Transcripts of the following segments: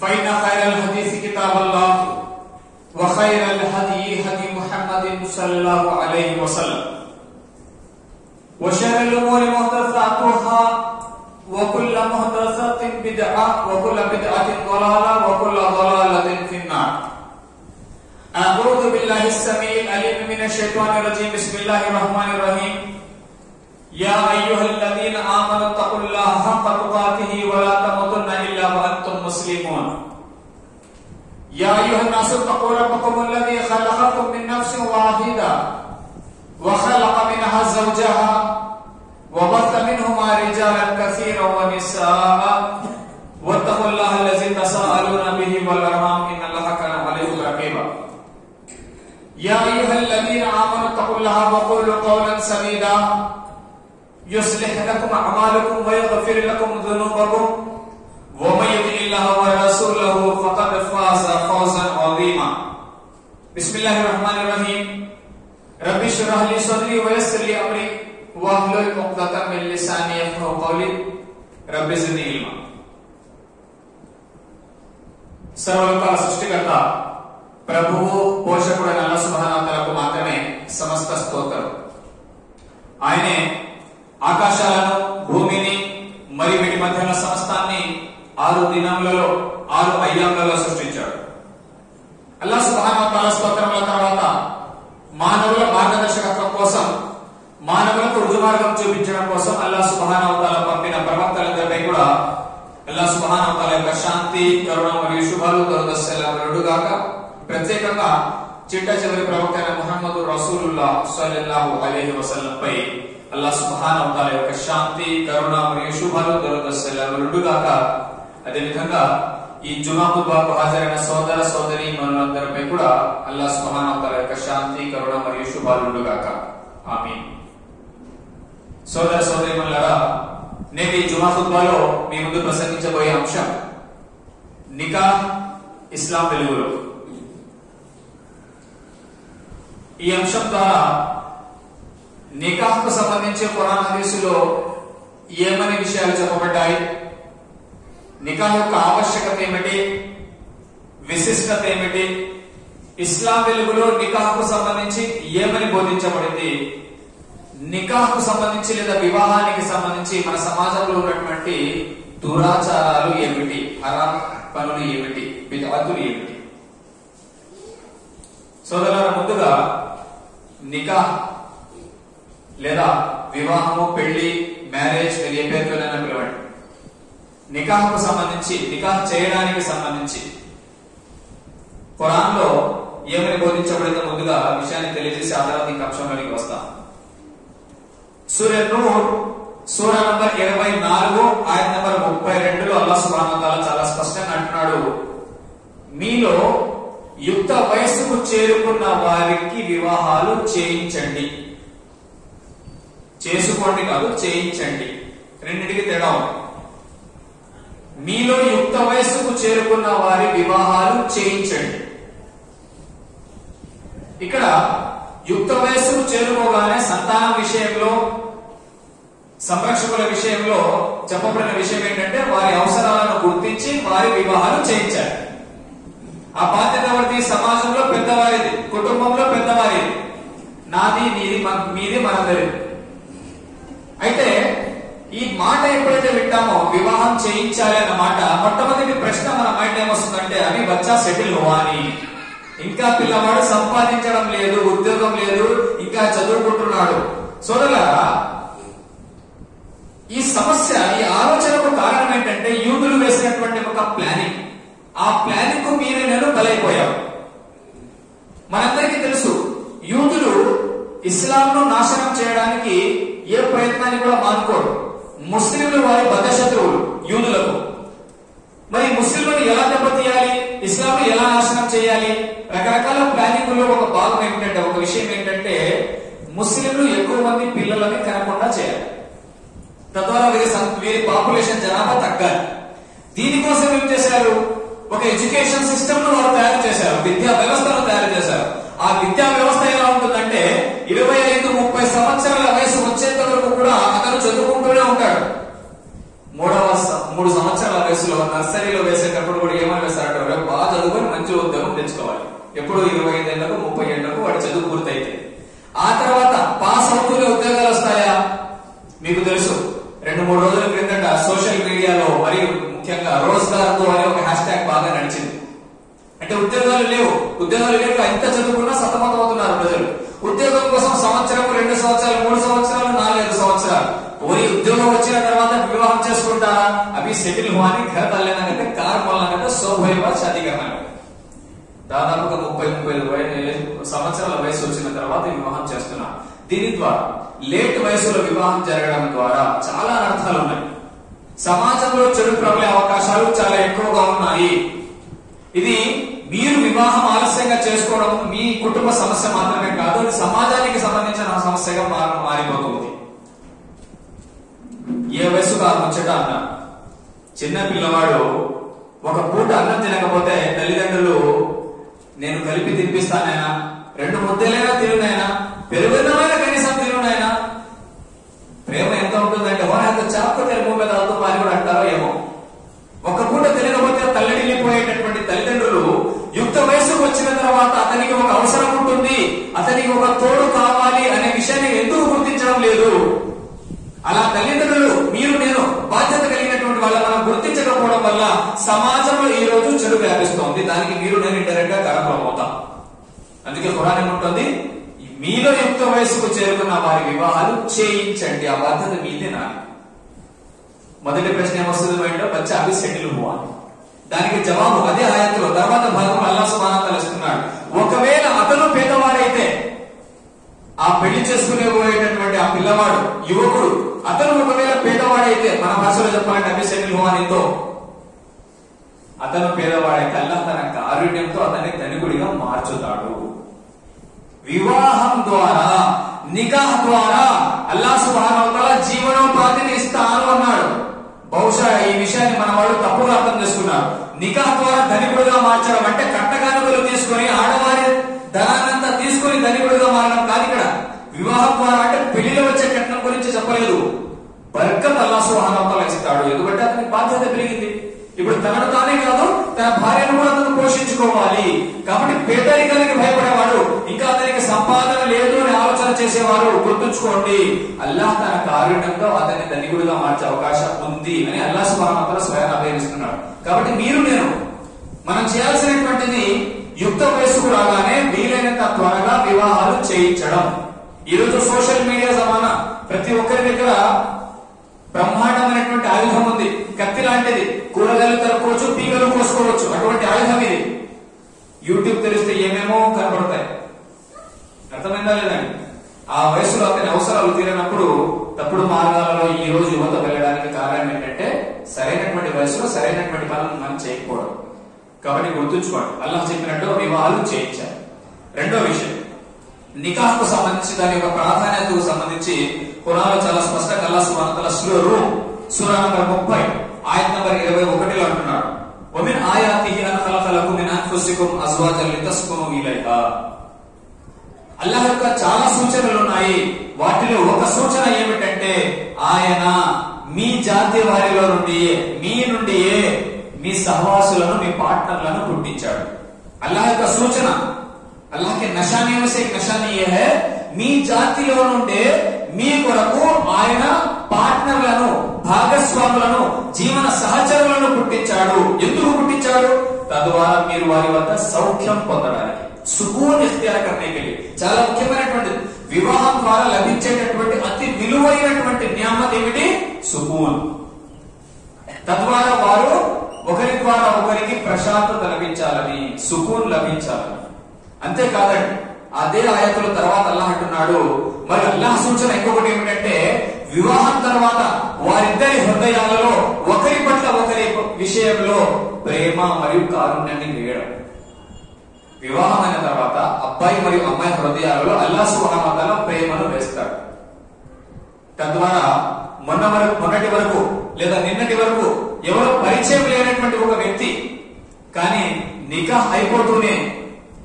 فإن خير الحديث كتاب الله وخير الهدي هدي محمد صلى الله عليه وسلم. وشر الأمور محدثاتها وكل محدثة بدعة وكل بدعة ضلالة وكل ضلالة في النار. أعوذ بالله السميع العليم من الشيطان الرجيم. بسم الله الرحمن الرحيم. या अय्युहल्लज़ीन आमनु तकुल्लाह हक़ तुक़ातिही व ला तमुतुन्ना इल्ला व अंतुम मुस्लिमून। या अय्युहन्नासु तक़ू रब्बकुम अल्लज़ी खलक़कुम मिन नफ़्सिन वाहिदा। व खलक़ मिनहा ज़ौजहा व बस्स मिनहुमा रिजालन कसीरन व निसाअ वत्तक़ू अल्लाह अल्लज़ी तसअलून बिही वल अरहम इन अल्लाह कान अलैकुम रक़ीबा। या अय्युहल्लज़ीन आमनु तकुल्लाह व क़ूलू क़ौलन सदीदा। يصلح لكم أعمالكم ويغفر لكم ذنوبكم ومن يطع الله ورسوله فقد فاز فوزا عظيما بسم الله الرحمن الرحيم رب اشرح لي صدري ويسر لي أمري واحلل عقدة من لساني يفقهوا قولي رب زدني علما సర్వలోకాల సృష్టికర్త ప్రభువు పోషకుడైన అల్లాహ్ సుబ్హానహు వ తఆలాకు మాత్రమే సమస్త స్తోత్రం ఆయనే ఆకాశాలను భూమిని మరి వీటి మధ్యన సమస్తాన్ని ఆరు దినములలో ఆరు అయ్యాములలో సృష్టించాడు. అల్లా సుబాన స్తోత్రముల తర్వాత మానవుల మార్గదర్శకత్వం కోసం మానవులకు రుజుమార్గం చూపించడం కోసం అల్లా సుబాన పంపిన ప్రవక్తలందరిపై కూడా అల్లా సుబాన యొక్క శాంతి కరుణ మరియు శుభాలు దొరదశలుగాక ప్రత్యేకంగా చిట్ట చివరి ప్రవక్త అయిన ముహమ్మద్ రసూలుల్లా సల్లల్లాహు అలైహి వసల్లంపై అల్లా సుబ్హానహు తాలా యొక్క శాంతి కరుణ మరియు శుభాలు దొరదశలుగాక అదే అదేవిధంగా ఈ జుమా ఖుత్బాకు హాజరైన సోదర సోదరి మనులందరిపై కూడా అల్లా సుబ్హానహు తాలా యొక్క శాంతి కరుణ మరియు శుభాలు గాక ఆమె సోదర సోదరి మనులరా నేను ఈ జుమా ఖుత్బాలో మీ ముందు ప్రసంగించబోయే అంశం నికా ఇస్లాం వెలుగులో. ఈ అంశం ద్వారా నికాహ్కు సంబంధించి ఖురాన్ హదీసులో ఏమని విషయాలు చెప్పబడ్డాయి? నికాహ్ యొక్క ఆవశ్యకత ఏమిటి విశిష్టత ఏమిటి ఇస్లాం వెలుగులో నికాహ్కు సంబంధించి ఏమని బోధించబడింది? నికాహ్కు సంబంధించి లేదా వివాహానికి సంబంధించి మన సమాజంలో ఉన్నటువంటి దురాచారాలు ఏమిటి? హరాం పనులు ఏమిటి? విధాతులు ఏమిటి? సోదరుల ముందుగా నికాహ్ లేదా వివాహము పెళ్ళి మ్యారేజ్ మీరు ఏ పేరుతోనైనా పిలవండి. నికాహకు సంబంధించి నికాహ్ చేయడానికి సంబంధించి ఖురాన్లో ఏమని బోధించబడిందో ముందుగా విషయాన్ని తెలియజేసి ఆ తర్వాత ఇంక అంశంలోనికి వస్తాం. సూర్య నూర్ సూర నంబర్ ఇరవై నాలుగు ఆయన నంబర్ ముప్పై రెండులో అల్లా సుబ్హానహు చాలా స్పష్టంగా అంటున్నాడు. మీలో యుక్త వయస్సుకు చేరుకున్న వారికి వివాహాలు చేయించండి. చేసుకోండి కాదు చేయించండి. రెండింటికి తేడా మీలో యుక్త వయస్సుకు చేరుకున్న వారి వివాహాలు చేయించండి. ఇక్కడ యుక్త వయస్సుకు చేరుకోగానే సంతానం విషయంలో సంరక్షకుల విషయంలో చెప్పబడిన విషయం ఏంటంటే వారి అవసరాలను గుర్తించి వారి వివాహాలు చేయించాలి. ఆ బాధ్యత ఎవరిది? సమాజంలో పెద్దవారిది కుటుంబంలో పెద్దవారిది. నాది నీది మీది మనందరిది. అయితే ఈ మాట ఎప్పుడైతే వింటామో వివాహం చేయించాలి అన్న మాట మొట్టమొదటి ప్రశ్న మన మైండ్ ఏమొస్తుందంటే అవి బచ్చా సెటిల్ అని. ఇంకా పిల్లవాడు సంపాదించడం లేదు ఉద్యోగం లేదు ఇంకా చదువుకుంటున్నాడు. సోదరులారా ఈ సమస్య ఈ ఆలోచనకు కారణం ఏంటంటే యూదులు వేసినటువంటి ఒక ప్లానింగ్. ఆ ప్లానింగ్కు మీరు నేను బలైపోయాం. మనందరికీ తెలుసు యూదులు ఇస్లాంను నాశనం చేయడానికి ఏ ప్రయత్నాన్ని కూడా మానుకోరు ముస్లింలు వారి బద్ధశత్రువులు యూదులకు. మరి ముస్లింలను ఎలా దెబ్బతీయాలి? ఇస్లాంను ఎలా నాశనం చేయాలి? రకరకాల ప్లానింగ్లో ఒక భాగం ఏంటంటే ఒక విషయం ఏంటంటే ముస్లింలు ఎక్కువ మంది పిల్లలని కనకుండా చేయాలి. తద్వారా వీరి వీరి పాపులేషన్ జనాభా తగ్గాలి. దీనికోసం ఏం చేశారు? ఒక ఎడ్యుకేషన్ సిస్టమ్ను వారు తయారు చేశారు. విద్యా వ్యవస్థను తయారు చేశారు. ఆ విద్యా వ్యవస్థ ఎలా ఉంటుందంటే ఇరవై ఐదు ముప్పై సంవత్సరాల వయసు వచ్చేంత వరకు కూడా అతను చదువుకుంటూనే ఉంటాడు మూడవ స- మూడు లో నర్సరీలో వేసేటప్పుడు కూడా ఏమని వేస్తారంటే బాగా చదువుకొని మంచి ఉద్యోగం తెచ్చుకోవాలి. ఎప్పుడు ఇరవై ఐదేళ్ళకు ముప్పై ఏళ్ళకు వాడి చదువు పూర్తయితే. ఆ తర్వాత పాస్ అవుతూనే ఉద్యోగాలు వస్తాయా? మీకు తెలుసు రెండు మూడు రోజుల క్రిందట సోషల్ మీడియాలో మరియు ముఖ్యంగా రోజ్గార్తో అనే ఒక హ్యాష్ ట్యాగ్ బాగా నడిచింది. అంటే ఉద్యోగాలు లేవు. ఉద్యోగాలు లేవు ఎంత చదువుకున్నా సతమతం అవుతున్నారు ప్రజలు. ఉద్యోగం కోసం సంవత్సరం రెండు సంవత్సరాలు మూడు సంవత్సరాలు నాలుగైదు సంవత్సరాలు. ఓరి ఉద్యోగం వచ్చిన తర్వాత వివాహం చేసుకుంటారా? అవి సెటిల్ హోని ఘర తల్లినంటే కార్ మొదలనంటే సోభైవ చదిగమని దాదాపుగా ముప్పై ముప్పై సంవత్సరాల వయసు వచ్చిన తర్వాత వివాహం చేస్తున్నా దీని ద్వారా లేట్ వయసులో వివాహం జరగడం ద్వారా చాలా అర్థాలు ఉన్నాయి. సమాజంలో చెడు ప్రబలే అవకాశాలు చాలా ఎక్కువగా ఉన్నాయి. ఇది మీరు వివాహం ఆలస్యంగా చేసుకోవడం మీ కుటుంబ సమస్య మాత్రమే కాదు అది సమాజానికి సంబంధించిన సమస్యగా మారిపోతుంది. ఏ వయసుకు ఆ ముచ్చట అన్న. చిన్న పిల్లవాడు ఒక పూట అన్నం తినకపోతే తల్లిదండ్రులు నేను కలిపి తినిపిస్తానైనా రెండు ముద్దలైనా తిరునైనా పెరుగున్నమైనా కనీసం తిరునైనా ప్రేమ ఎంత ఉంటుందంటే వారి చాకు తెలుగు మీద అవుతూ వారి కూడా అంటారో ఏమో ఒక పూట తినకపోతే తల్లడిల్లిపోయేటటువంటి తల్లిదండ్రులు యుక్త వయసుకు వచ్చిన తర్వాత అతనికి ఒక అవసరం ఉంటుంది అతనికి ఒక తోడు కావాలి అనే విషయాన్ని ఎందుకు గుర్తించడం లేదు అలా తల్లిదండ్రులు మీరు నేను బాధ్యత కలిగినటువంటి వాళ్ళ మనం గుర్తించకపోవడం వల్ల సమాజంలో ఈ రోజు చెడు వ్యాపిస్తోంది దానికి మీరు నేను ఇండైరెక్ట్గా కారణం అవుతాం అందుకే ఖురాన్ ఏముంటుంది మీలో యుక్త వయసుకు చేరుకున్న వారి వివాహాలు చేయించండి ఆ బాధ్యత మీదే నాది. మొదటి ప్రశ్న ఏమొస్తుంది మైండ్? వచ్చి అవి సెటిల్ హువా దానికి జవాబు అదే ఆయత్తులో తర్వాత భాగం అల్లా సుబాన తెలుస్తున్నాడు ఒకవేళ అతను పేదవాడైతే ఆ పెళ్ళి చేసుకునే పోయేటటువంటి ఆ పిల్లవాడు యువకుడు అతను ఒకవేళ పేదవాడైతే మన భాషలో చెప్పాలంటే అవి సెటిల్ హువానితో అతను పేదవాడైతే అల్లా తన కారుణ్యంతో అతన్ని ధనికుడిగా మార్చుతాడు. వివాహం ద్వారా నికాహ్ ద్వారా అల్లా సుబానవతల జీవనోపాధిని ఇస్తాను అన్నాడు. బహుశా ఈ విషయాన్ని మన వాళ్ళు తప్పుగా అర్థం చేసుకున్నారు. నికాహ్ ద్వారా ధనికుడుగా మార్చడం అంటే కట్టకానుకలు తీసుకొని ఆడవారి ధనాన్నంతా తీసుకొని ధనికుడుగా మారడం కాదు ఇక్కడ. వివాహం ద్వారా అంటే పెళ్ళిలో వచ్చే కట్నం గురించి చెప్పలేదు. బర్కత్ అల్లా సుహానవతల ఇస్తాడు. ఎందుకంటే అతనికి బాధ్యత పెరిగింది. ఇప్పుడు తనను తానే కాదు తన భార్యను కూడా అతను పోషించుకోవాలి. కాబట్టి పేదరికానికి భయపడేవాడు. చేసేవారు గుర్తుంచుకోండి. అల్లాహ్ తన కారుణ్యంతో అతన్ని ధనికుడిగా మార్చే అవకాశం ఉంది అని అల్లాహ్ సుబానవతల స్వయం అభ్యర్థిస్తున్నాడు కాబట్టి మీరు నేను మనం చేయాల్సినటువంటిది యుక్త వయసుకు రాగానే వీలైనంత త్వరగా వివాహాలు చేయించడం. ఈ రోజు సోషల్ మీడియా జమానా ప్రతి ఒక్కరి దగ్గర బ్రహ్మాండమైనటువంటి ఆయుధం ఉంది. కత్తి లాంటిది. కూరగాయలు తరుకోవచ్చు పీగలు కోసుకోవచ్చు. అటువంటి ఆయుధం ఇది. యూట్యూబ్ తెలిస్తే ఏమేమో కనబడతాయి. అర్థమైందా లేదండి ఆ వయసులో అతని అవసరాలు తీరినప్పుడు తప్పుడు మార్గాలలో ఈ రోజు యువత వెళ్ళడానికి కారణం ఏంటంటే సరైనటువంటి వయసులో సరైనటువంటి పనులు మనం చేయకపోవడం కాబట్టి గుర్తుంచుకోండి. అల్లం చెప్పినట్టు వివాహాలు చేయించాలి. రెండో విషయం. నికాహ్కు సంబంధించి దాని యొక్క ప్రాధాన్యతకు సంబంధించి ఖురాన్లో చాలా స్పష్టంగా అల్లాహ్ సుబ్హానహు వతఆలా సూరా నంబర్ ముప్పై ఆయన నంబర్ ఇరవై ఒకటిలో అంటున్నాడు. ఒమిన్ ఆయాతిహి అన్ ఖలఖ లకుమ్ మిన్ అన్ఫుసికుమ్ అజ్వాజన్ లితస్కును ఇలైహా. అల్లాహ్ యొక్క చాలా సూచనలు ఉన్నాయి వాటిలో ఒక సూచన ఏమిటంటే ఆయన మీ జాతి వారిలో నుండి మీ నుండియే మీ సహవాసులను మీ పార్ట్నర్లను పుట్టించాడు. అల్లాహ్ యొక్క సూచన. అల్లాహ్కి నషాని వసే నషాని మీ జాతిలో నుండే మీ కొరకు ఆయన పార్ట్నర్లను భాగస్వాములను జీవన సహచరులను పుట్టించాడు. ఎందుకు పుట్టించాడు? తద్వారా మీరు వారి వద్ద సౌఖ్యం పొందడానికి. సుకూన్ ఇఖ్తియార్ కర్నేకెళ్ళి చాలా ముఖ్యమైనటువంటి వివాహం ద్వారా లభించేటటువంటి అతి విలువైనటువంటి నియామత ఏమిటి? సుకూన్. తద్వారా వారు ఒకరి ద్వారా ఒకరికి ప్రశాంతత లభించాలని సుకూన్ లభించాలని. అంతేకాదండి అదే ఆయతుల తర్వాత అల్లాహ్ అంటున్నాడు. మరి అల్లాహ్ సూచన ఇంకొకటి ఏమిటంటే వివాహం తర్వాత వారిద్దరి హృదయాలలో ఒకరి పట్ల ఒకరి విషయంలో ప్రేమ మరియు కారుణ్యాన్ని వేయడం వివాహమైన తర్వాత అబ్బాయి మరియు అమ్మాయి హృదయాలలో అల్లా సుహామతల ప్రేమను వేస్తాడు తద్వారా మొన్న వరకు మొన్నటి వరకు లేదా నిన్నటి వరకు ఎవరు పరిచయం లేనటువంటి ఒక వ్యక్తి కానీ నికా అయిపోతూనే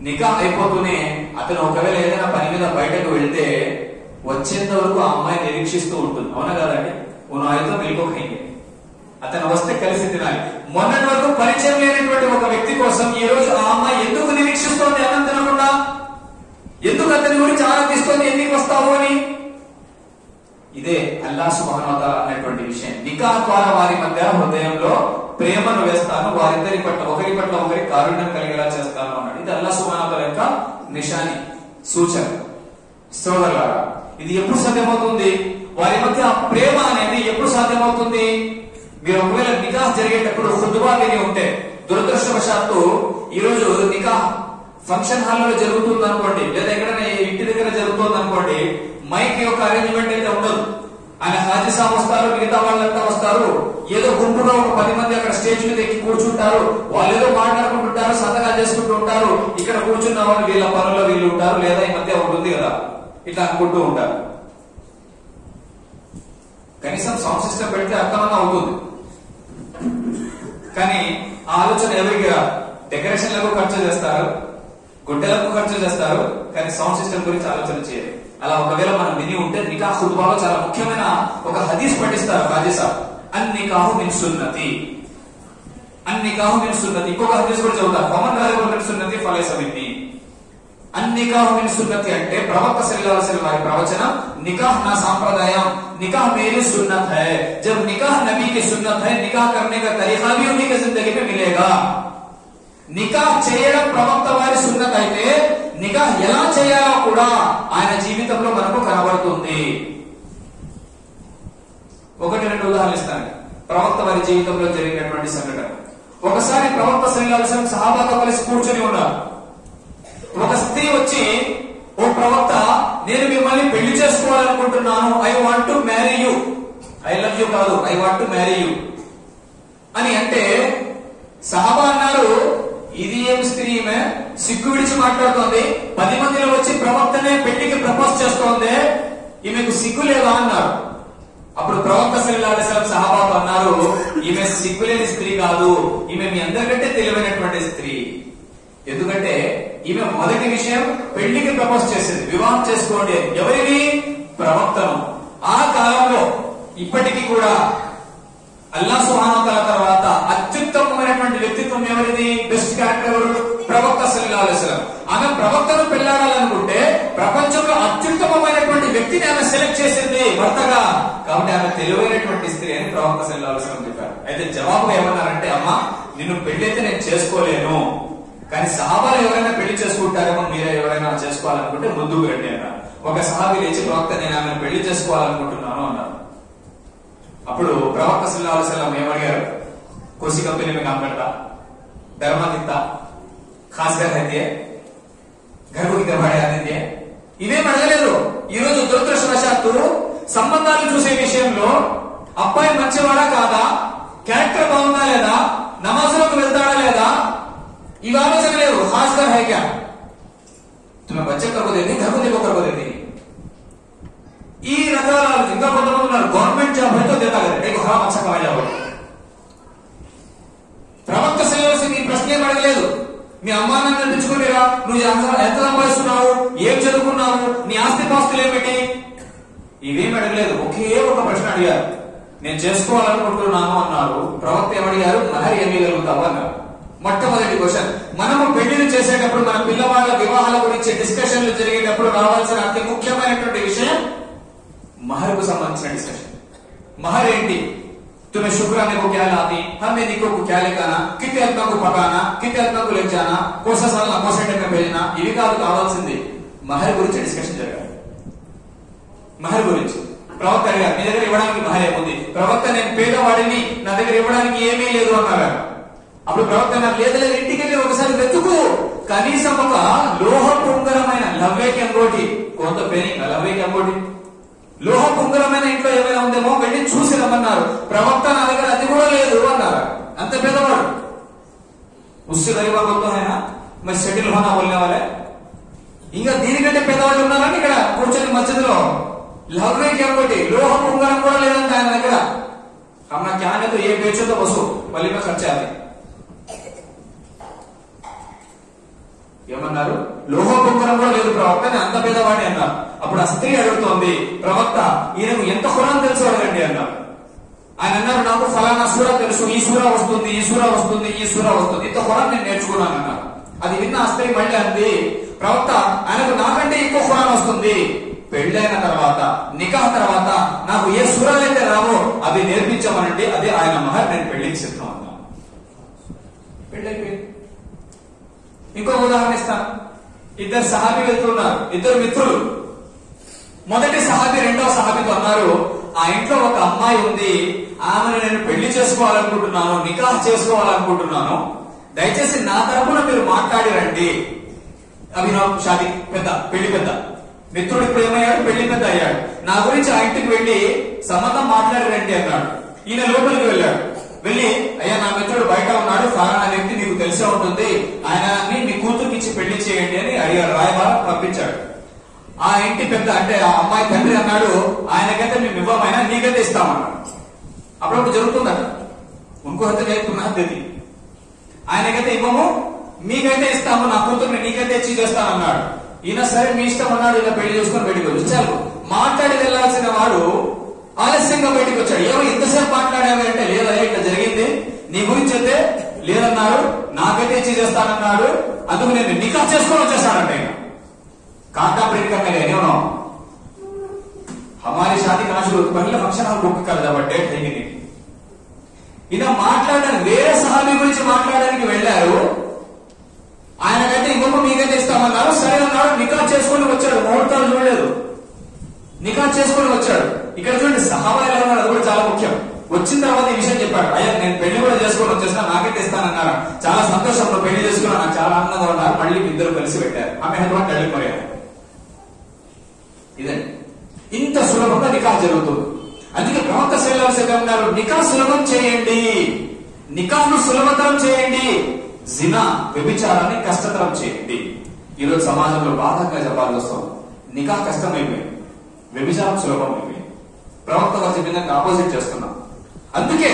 నికా అయిపోతూనే అతను ఒకవేళ ఏదైనా పని మీద బయటకు వెళ్తే వచ్చేంత వరకు ఆ అమ్మాయి నిరీక్షిస్తూ ఉంటుంది. అవునా కదండి ఓ నాయతో వెళ్ళిపోయింది అతను వస్తే కలిసి తినాలి. మొన్నటి వరకు పరిచయం లేనటువంటి ఒక వ్యక్తి కోసం ఈ రోజు ఆ అమ్మాయి ఎందుకు నిరీక్షిస్తోంది అన్నం తినకుండా? ఎందుకు అతని గురించి ఆరాధిస్తోంది? ఎందుకు వస్తావు అని? ఇదే అల్లా సుభానవత అనేటువంటి విషయం. నికా ద్వారా వారి మధ్య హృదయంలో ప్రేమను వేస్తాను వారిద్దరి పట్ల ఒకరి పట్ల ఒకరి కారుణ్యం కలిగేలా చేస్తాను అన్నాడు. ఇది అల్లా సుభానవత యొక్క నిషాని సూచన. సోదరులారా ఇది ఎప్పుడు సాధ్యమవుతుంది? వారి మధ్య ఆ ప్రేమ అనేది ఎప్పుడు సాధ్యమవుతుంది? మీరు ఒకవేళ నికా జరిగేటప్పుడు ఖుద్బా విని ఉంటే దురదృష్టవశాత్తు ఈ రోజు నికా ఫంక్షన్ హాల్లో జరుగుతుంది అనుకోండి లేదా ఎక్కడైనా ఇంటి దగ్గర జరుగుతుంది అనుకోండి మైక్ యొక్క అరేంజ్మెంట్ అయితే ఉండదు. ఆయన హాజీ సాబ్ వస్తారు మిగతా వాళ్ళంతా వస్తారు. ఏదో గుంపులో ఒక పది మంది అక్కడ స్టేజ్ మీద ఎక్కి కూర్చుంటారు. వాళ్ళు ఏదో మాట్లాడుకుంటుంటారు సంతకాలు చేసుకుంటూ ఉంటారు. ఇక్కడ కూర్చున్న వాళ్ళు వీళ్ళ పనుల్లో వీళ్ళు ఉంటారు లేదా ఈ మధ్య ఉంటుంది కదా. ఇట్లా అనుకుంటూ ఉంటారు. కనీసం సౌండ్ సిస్టమ్ పెడితే అర్థమన్నా అవుతుంది కానీ ఆలోచన ఎవరికి రా? డెకరేషన్లకు ఖర్చు చేస్తారు గుడ్డలకు ఖర్చు చేస్తారు కానీ సౌండ్ సిస్టమ్ గురించి ఆలోచన చేయరు. అలా ఒకవేళ మనం విని ఉంటే నికా ఖుద్బాలో చాలా ముఖ్యమైన ఒక హదీస్ పఠిస్తారు హాజీ సాబ్. అన్ నికాహు మిన్ సున్నతి. అన్ నికాహు మిన్ సున్నతి. ఇంకొక హదీస్ కూడా చదువుతారు. పవన్ గారు మిన్ సున్నతి ఫలేస మిన్ని అన్ నికాహు మిన్ సున్నతి అంటే ప్రవక్త సల్లల్లాహు అలైహి వసల్లం వారి ప్రవచనం నికాహ్ నా सांप्रदायम निकाह मेरी सुन्नत है जब निकाह नबी की सुन्नत है निकाह करने का तरीका भी उन्हीं की जिंदगी में मिलेगा నికాహ్ చేయడం ప్రవక్త వారి సున్నత అయితే నికాహ్ ఎలా చేయాలో కూడా ఆయన జీవితంలో మనకు కనబడుతుంది ఒకటి రెండు ఉదాహరణలు ఇస్తాను ప్రవక్త వారి జీవితంలో జరిగినటువంటి సంఘటన ఒకసారి ప్రవక్త సల్లాల్సిన సహాబాతో కలిసి కూర్చొని ఉన్నారు ఒక స్త్రీ వచ్చి ఓ ప్రవక్త నేను మిమ్మల్ని పెళ్ళి చేసుకోవాలనుకుంటున్నాను. I want to marry you I love you కాదు I want to marry you అని అంటే సహాబా అన్నారు ఇది ఏం స్త్రీ ఈమె? సిగ్గు విడిచి మాట్లాడుతోంది. పది మందిలో వచ్చి ప్రవక్తనే పెళ్ళికి ప్రపోజ్ చేస్తోంది. ఈమెకు సిగ్గు లేదా? అన్నారు. అప్పుడు ప్రవక్త సల్లాహం సహాబాతో అన్నారు ఈమె సిగ్గులేని స్త్రీ కాదు. ఈమె మీ అందరికంటే తెలివైనటువంటి స్త్రీ. ఎందుకంటే ఈమె మొదటి విషయం పెళ్ళికి ప్రపోజ్ చేసింది. వివాహం చేసుకోండి ఎవరివి? ప్రవక్తను. ఆ కాలంలో ఇప్పటికీ కూడా అల్లా సుహానతల తర్వాత అత్యుత్తమమైనటువంటి వ్యక్తిత్వం ఎవరిది? బెస్ట్ క్యారెక్టర్ ఎవరు? ప్రవక్త సల్లాహం ఆమె ప్రవక్తను పెళ్ళాడాలనుకుంటే ప్రపంచంలో అత్యుత్తమమైనటువంటి వ్యక్తిని ఆమె సెలెక్ట్ చేసింది భర్తగా. కాబట్టి ఆమె తెలివైనటువంటి స్త్రీ అని ప్రవక్త సల్లాహం చెప్పారు. అయితే జవాబు ఏమన్నారంటే అమ్మా నిన్ను పెళ్ళి నేను చేసుకోలేను. కానీ సహాబాలు ఎవరైనా పెళ్ళి చేసుకుంటారేమో మీరే ఎవరైనా చేసుకోవాలనుకుంటే ముందుకు రండి అన్నారు. ఒక సహాబి లేచి ప్రవక్త నేను ఆమెను పెళ్ళి చేసుకోవాలనుకుంటున్నాను అన్నారు. అప్పుడు ప్రవక్త సిల్లా సెల్లం ఏమడిగారు? కొసి కంపెనీ మీకు అమ్మడతా ధర్మదిత్త ఖాస్గా అయితే గర్భగిత పడే ఇవేం అడగలేదు. ఈ రోజు దురదృష్టవశాత్తు సంబంధాలు చూసే విషయంలో అబ్బాయి మంచివాడా కాదా? క్యారెక్టర్ బాగుందా లేదా? నమాజులకు వెళ్తాడా లేదా? ఇవి ఆలోచన లేదు खासकर है क्या तुम्हें बच्चे कब देती घर को देखो कब देती ఈ రకాల ఇంకా కొంతమంది ఉన్నారు గవర్నమెంట్ జాబ్ అయితే దేతా కదా देखो हाँ अच्छा कमाया जाओगे ప్రవక్త శ్రేయస్సు నీ ప్రశ్న ఏం అడగలేదు మీ అమ్మా నాన్న తెచ్చుకునేరా నువ్వు ఎంత- ఎంత సంపాదిస్తున్నావు ఏం చదువుకున్నావు నీ ఆస్తి పాస్తులు ఏమిటి ఇవేం అడగలేదు ఒకే ఒక ప్రశ్న అడిగారు నేను చేసుకోవాలనుకుంటున్నాను అన్నారు ప్రవక్త ఏమడిగారు మహరి ఏమి కలుగుతావు అన్నారు మొట్టమొదటి క్వశ్చన్ మనము పెళ్లిని చేసేటప్పుడు మన పిల్లవాళ్ళ వివాహాల గురించి డిస్కషన్లు జరిగేటప్పుడు రావాల్సిన అతి ముఖ్యమైనటువంటి విషయం महर को संबंधित डिस्कशन महर ఏంటి तुम्हें शुक्राने को क्या लाती हमें निको को क्या लेकर कितने आत्मा को पकाना कितने आत्मा को ले जाना కోసా సాల్ కోసా టైం వెళ్ళినా ఇవి కాదు కావాల్సింది మహర్ గురించి డిస్కషన్ జరగాలి మహర్ గురించి ప్రవక్త అడిగారు మీ దగ్గర ఇవ్వడానికి మహర్ ఏముంది ప్రవక్త నేను పేదవాడిని నా దగ్గర ఇవ్వడానికి ఏమీ లేదు అన్నారు అప్పుడు ప్రవక్త నాకు లేదు లేదు ఇంటికి వెళ్ళి ఒకసారి వెతుకు కనీసం ఒక లోహ పుంగరమైన లవ్వేకి అంగోటి కొంత పేరింగ్ లవ్వేకి అంగోటి లోహ పుంగరమైన ఇంట్లో ఏమైనా ఉందేమో వెళ్ళి చూసి రమ్మన్నారు ప్రవక్త నా దగ్గర అది కూడా లేదు అన్నారు అంత పేదవాడు उससे गरीब होता है ना मैं సెటిల్ होना बोलने वाले ఇంకా దీనికంటే పెద్దవాళ్ళు ఉన్నారని ఇక్కడ కూర్చొని మధ్యలో లవ్వేకి ఒకటి లోహ ఉంగరం కూడా లేదంట ఆయన దగ్గర అమ్మ క్యాన్ ఏ బేచోతో బస్సు మళ్ళీ ఖర్చు అది ఏమన్నారు? లోహ కూడా లేదు ప్రవక్త అని అంత పేదవాడి అన్నారు. అప్పుడు ఆ స్త్రీ అడుగుతోంది ప్రవక్త ఈయనకు ఎంత ఖురాన్ తెలుసు అడగండి అన్నారు. ఆయన అన్నారు నాకు ఫలానా సూర తెలుసు ఈ సూర వస్తుంది ఈ సూర వస్తుంది ఈ సూర వస్తుంది ఇంత ఖురాన్ నేను నేర్చుకున్నాను అన్నారు. అది విన్న ఆ స్త్రీ మళ్ళీ అంది ప్రవక్త ఆయనకు నాకంటే ఎక్కువ ఖురాన్ వస్తుంది. పెళ్ళైన తర్వాత నికా తర్వాత నాకు ఏ సూరాలైతే రావో అవి నేర్పించమనండి అదే ఆయన మహర్ నేను పెళ్ళికి సిద్ధం అన్నాను పెళ్ళైపోయింది. ఇంకో ఉదాహరణ ఇస్తాను ఇద్దరు సహాబీ వెళ్తున్నారు ఇద్దరు మిత్రులు. మొదటి సహాబీ రెండవ సహాబీతో అన్నారు ఆ ఇంట్లో ఒక అమ్మాయి ఉంది. ఆమెను నేను పెళ్ళి చేసుకోవాలనుకుంటున్నాను నికాహ్ చేసుకోవాలనుకుంటున్నాను. దయచేసి నా తరపున మీరు మాట్లాడి రండి. అభినవ్ షాది పెద్ద పెళ్ళి పెద్ద. మిత్రుడు ఇప్పుడు ఏమయ్యాడు? పెళ్ళి పెద్ద అయ్యాడు. నా గురించి ఆ ఇంటికి వెళ్ళి సంబంధం మాట్లాడి రండి అన్నాడు. ఈయన లోపలికి వెళ్ళాడు. వెళ్ళి అయ్యా నా మిత్రుడు బయట ఉన్నాడు. ఫలానా వ్యక్తి నీకు తెలిసే ఉంటుంది ఆయనని మీ కూతురికి ఇచ్చి పెళ్ళి చేయండి అని అడిగాడు. రాయబార పంపించాడు. ఆ ఇంటి పెద్ద అంటే ఆ అమ్మాయి తండ్రి అన్నాడు ఆయనకైతే మేము ఇవ్వమైనా నీకైతే ఇస్తామన్నాడు. అప్పుడప్పుడు జరుగుతుందట ఇంకో హత్య ఆయనకైతే ఇవ్వము మీకైతే ఇస్తాము నా కూతుర్ని నీకైతే ఇచ్చి చేస్తానన్నాడు. ఈయన సరే మీ ఇష్టం అన్నాడు ఇలా పెళ్ళి చేసుకుని బయటకు వచ్చారు చాలు మాట్లాడి వెళ్ళాల్సిన వాడు ఆలస్యంగా బయటకు వచ్చాడు. ఏమో ఇంతసేపు మాట్లాడావు అంటే లేదా ఇట్లా జరిగింది? నీ గురించి అయితే లేదన్నాడు నాకైతే ఇచ్చి చేస్తానన్నాడు అందుకు నేను నికా చేసుకొని వచ్చేసాడంట ఆయన कांटा प्रिंट करने गए नहीं उन्होंने हमारी शादी कहाँ शुरू हुई पहले फंक्शन హాల్ బుక్ कर जब डेट थी नहीं ఈయన మాట్లాడడానికి వేరే సహాబీ గురించి మాట్లాడడానికి వెళ్ళారు ఆయనకైతే ఇంకొక మీకైతే ఇస్తామన్నారు సరే అన్నాడు నికా చేసుకొని వచ్చాడు ముహూర్తాలు చూడలేదు నికా చేసుకొని వచ్చాడు ఇక్కడ చూడండి సహాబా ఎలా ఉన్నాడు అది కూడా చాలా ముఖ్యం వచ్చిన తర్వాత ఈ విషయం చెప్పాడు. అయ్యా నేను పెళ్ళి కూడా చేసుకొని వచ్చేసిన నాకైతే ఇస్తానన్నారు చాలా సంతోషంలో పెళ్ళి చేసుకున్నా నాకు చాలా ఆనందంగా ఉన్నారు. మళ్ళీ ఇద్దరు కలిసి పెట్టారు. ఆమె హెల్ప్ వెళ్ళిపోయారు ఇదండి ఇంత సులభంగా నికా జరుగుతుంది. అందుకే ప్రవక్త శైలవాస ఉన్నారు నికా సులభం చేయండి. నికాను సులభతరం చేయండి. జినా వ్యభిచారాన్ని కష్టతరం చేయండి. ఈరోజు సమాజంలో బాధంగా చెప్పాల్సి వస్తాం. నికా కష్టమైపోయింది. వ్యభిచారం సులభం అయిపోయింది ప్రవక్త గారు చెప్పిన ఆపోజిట్ చేస్తున్నాం. అందుకే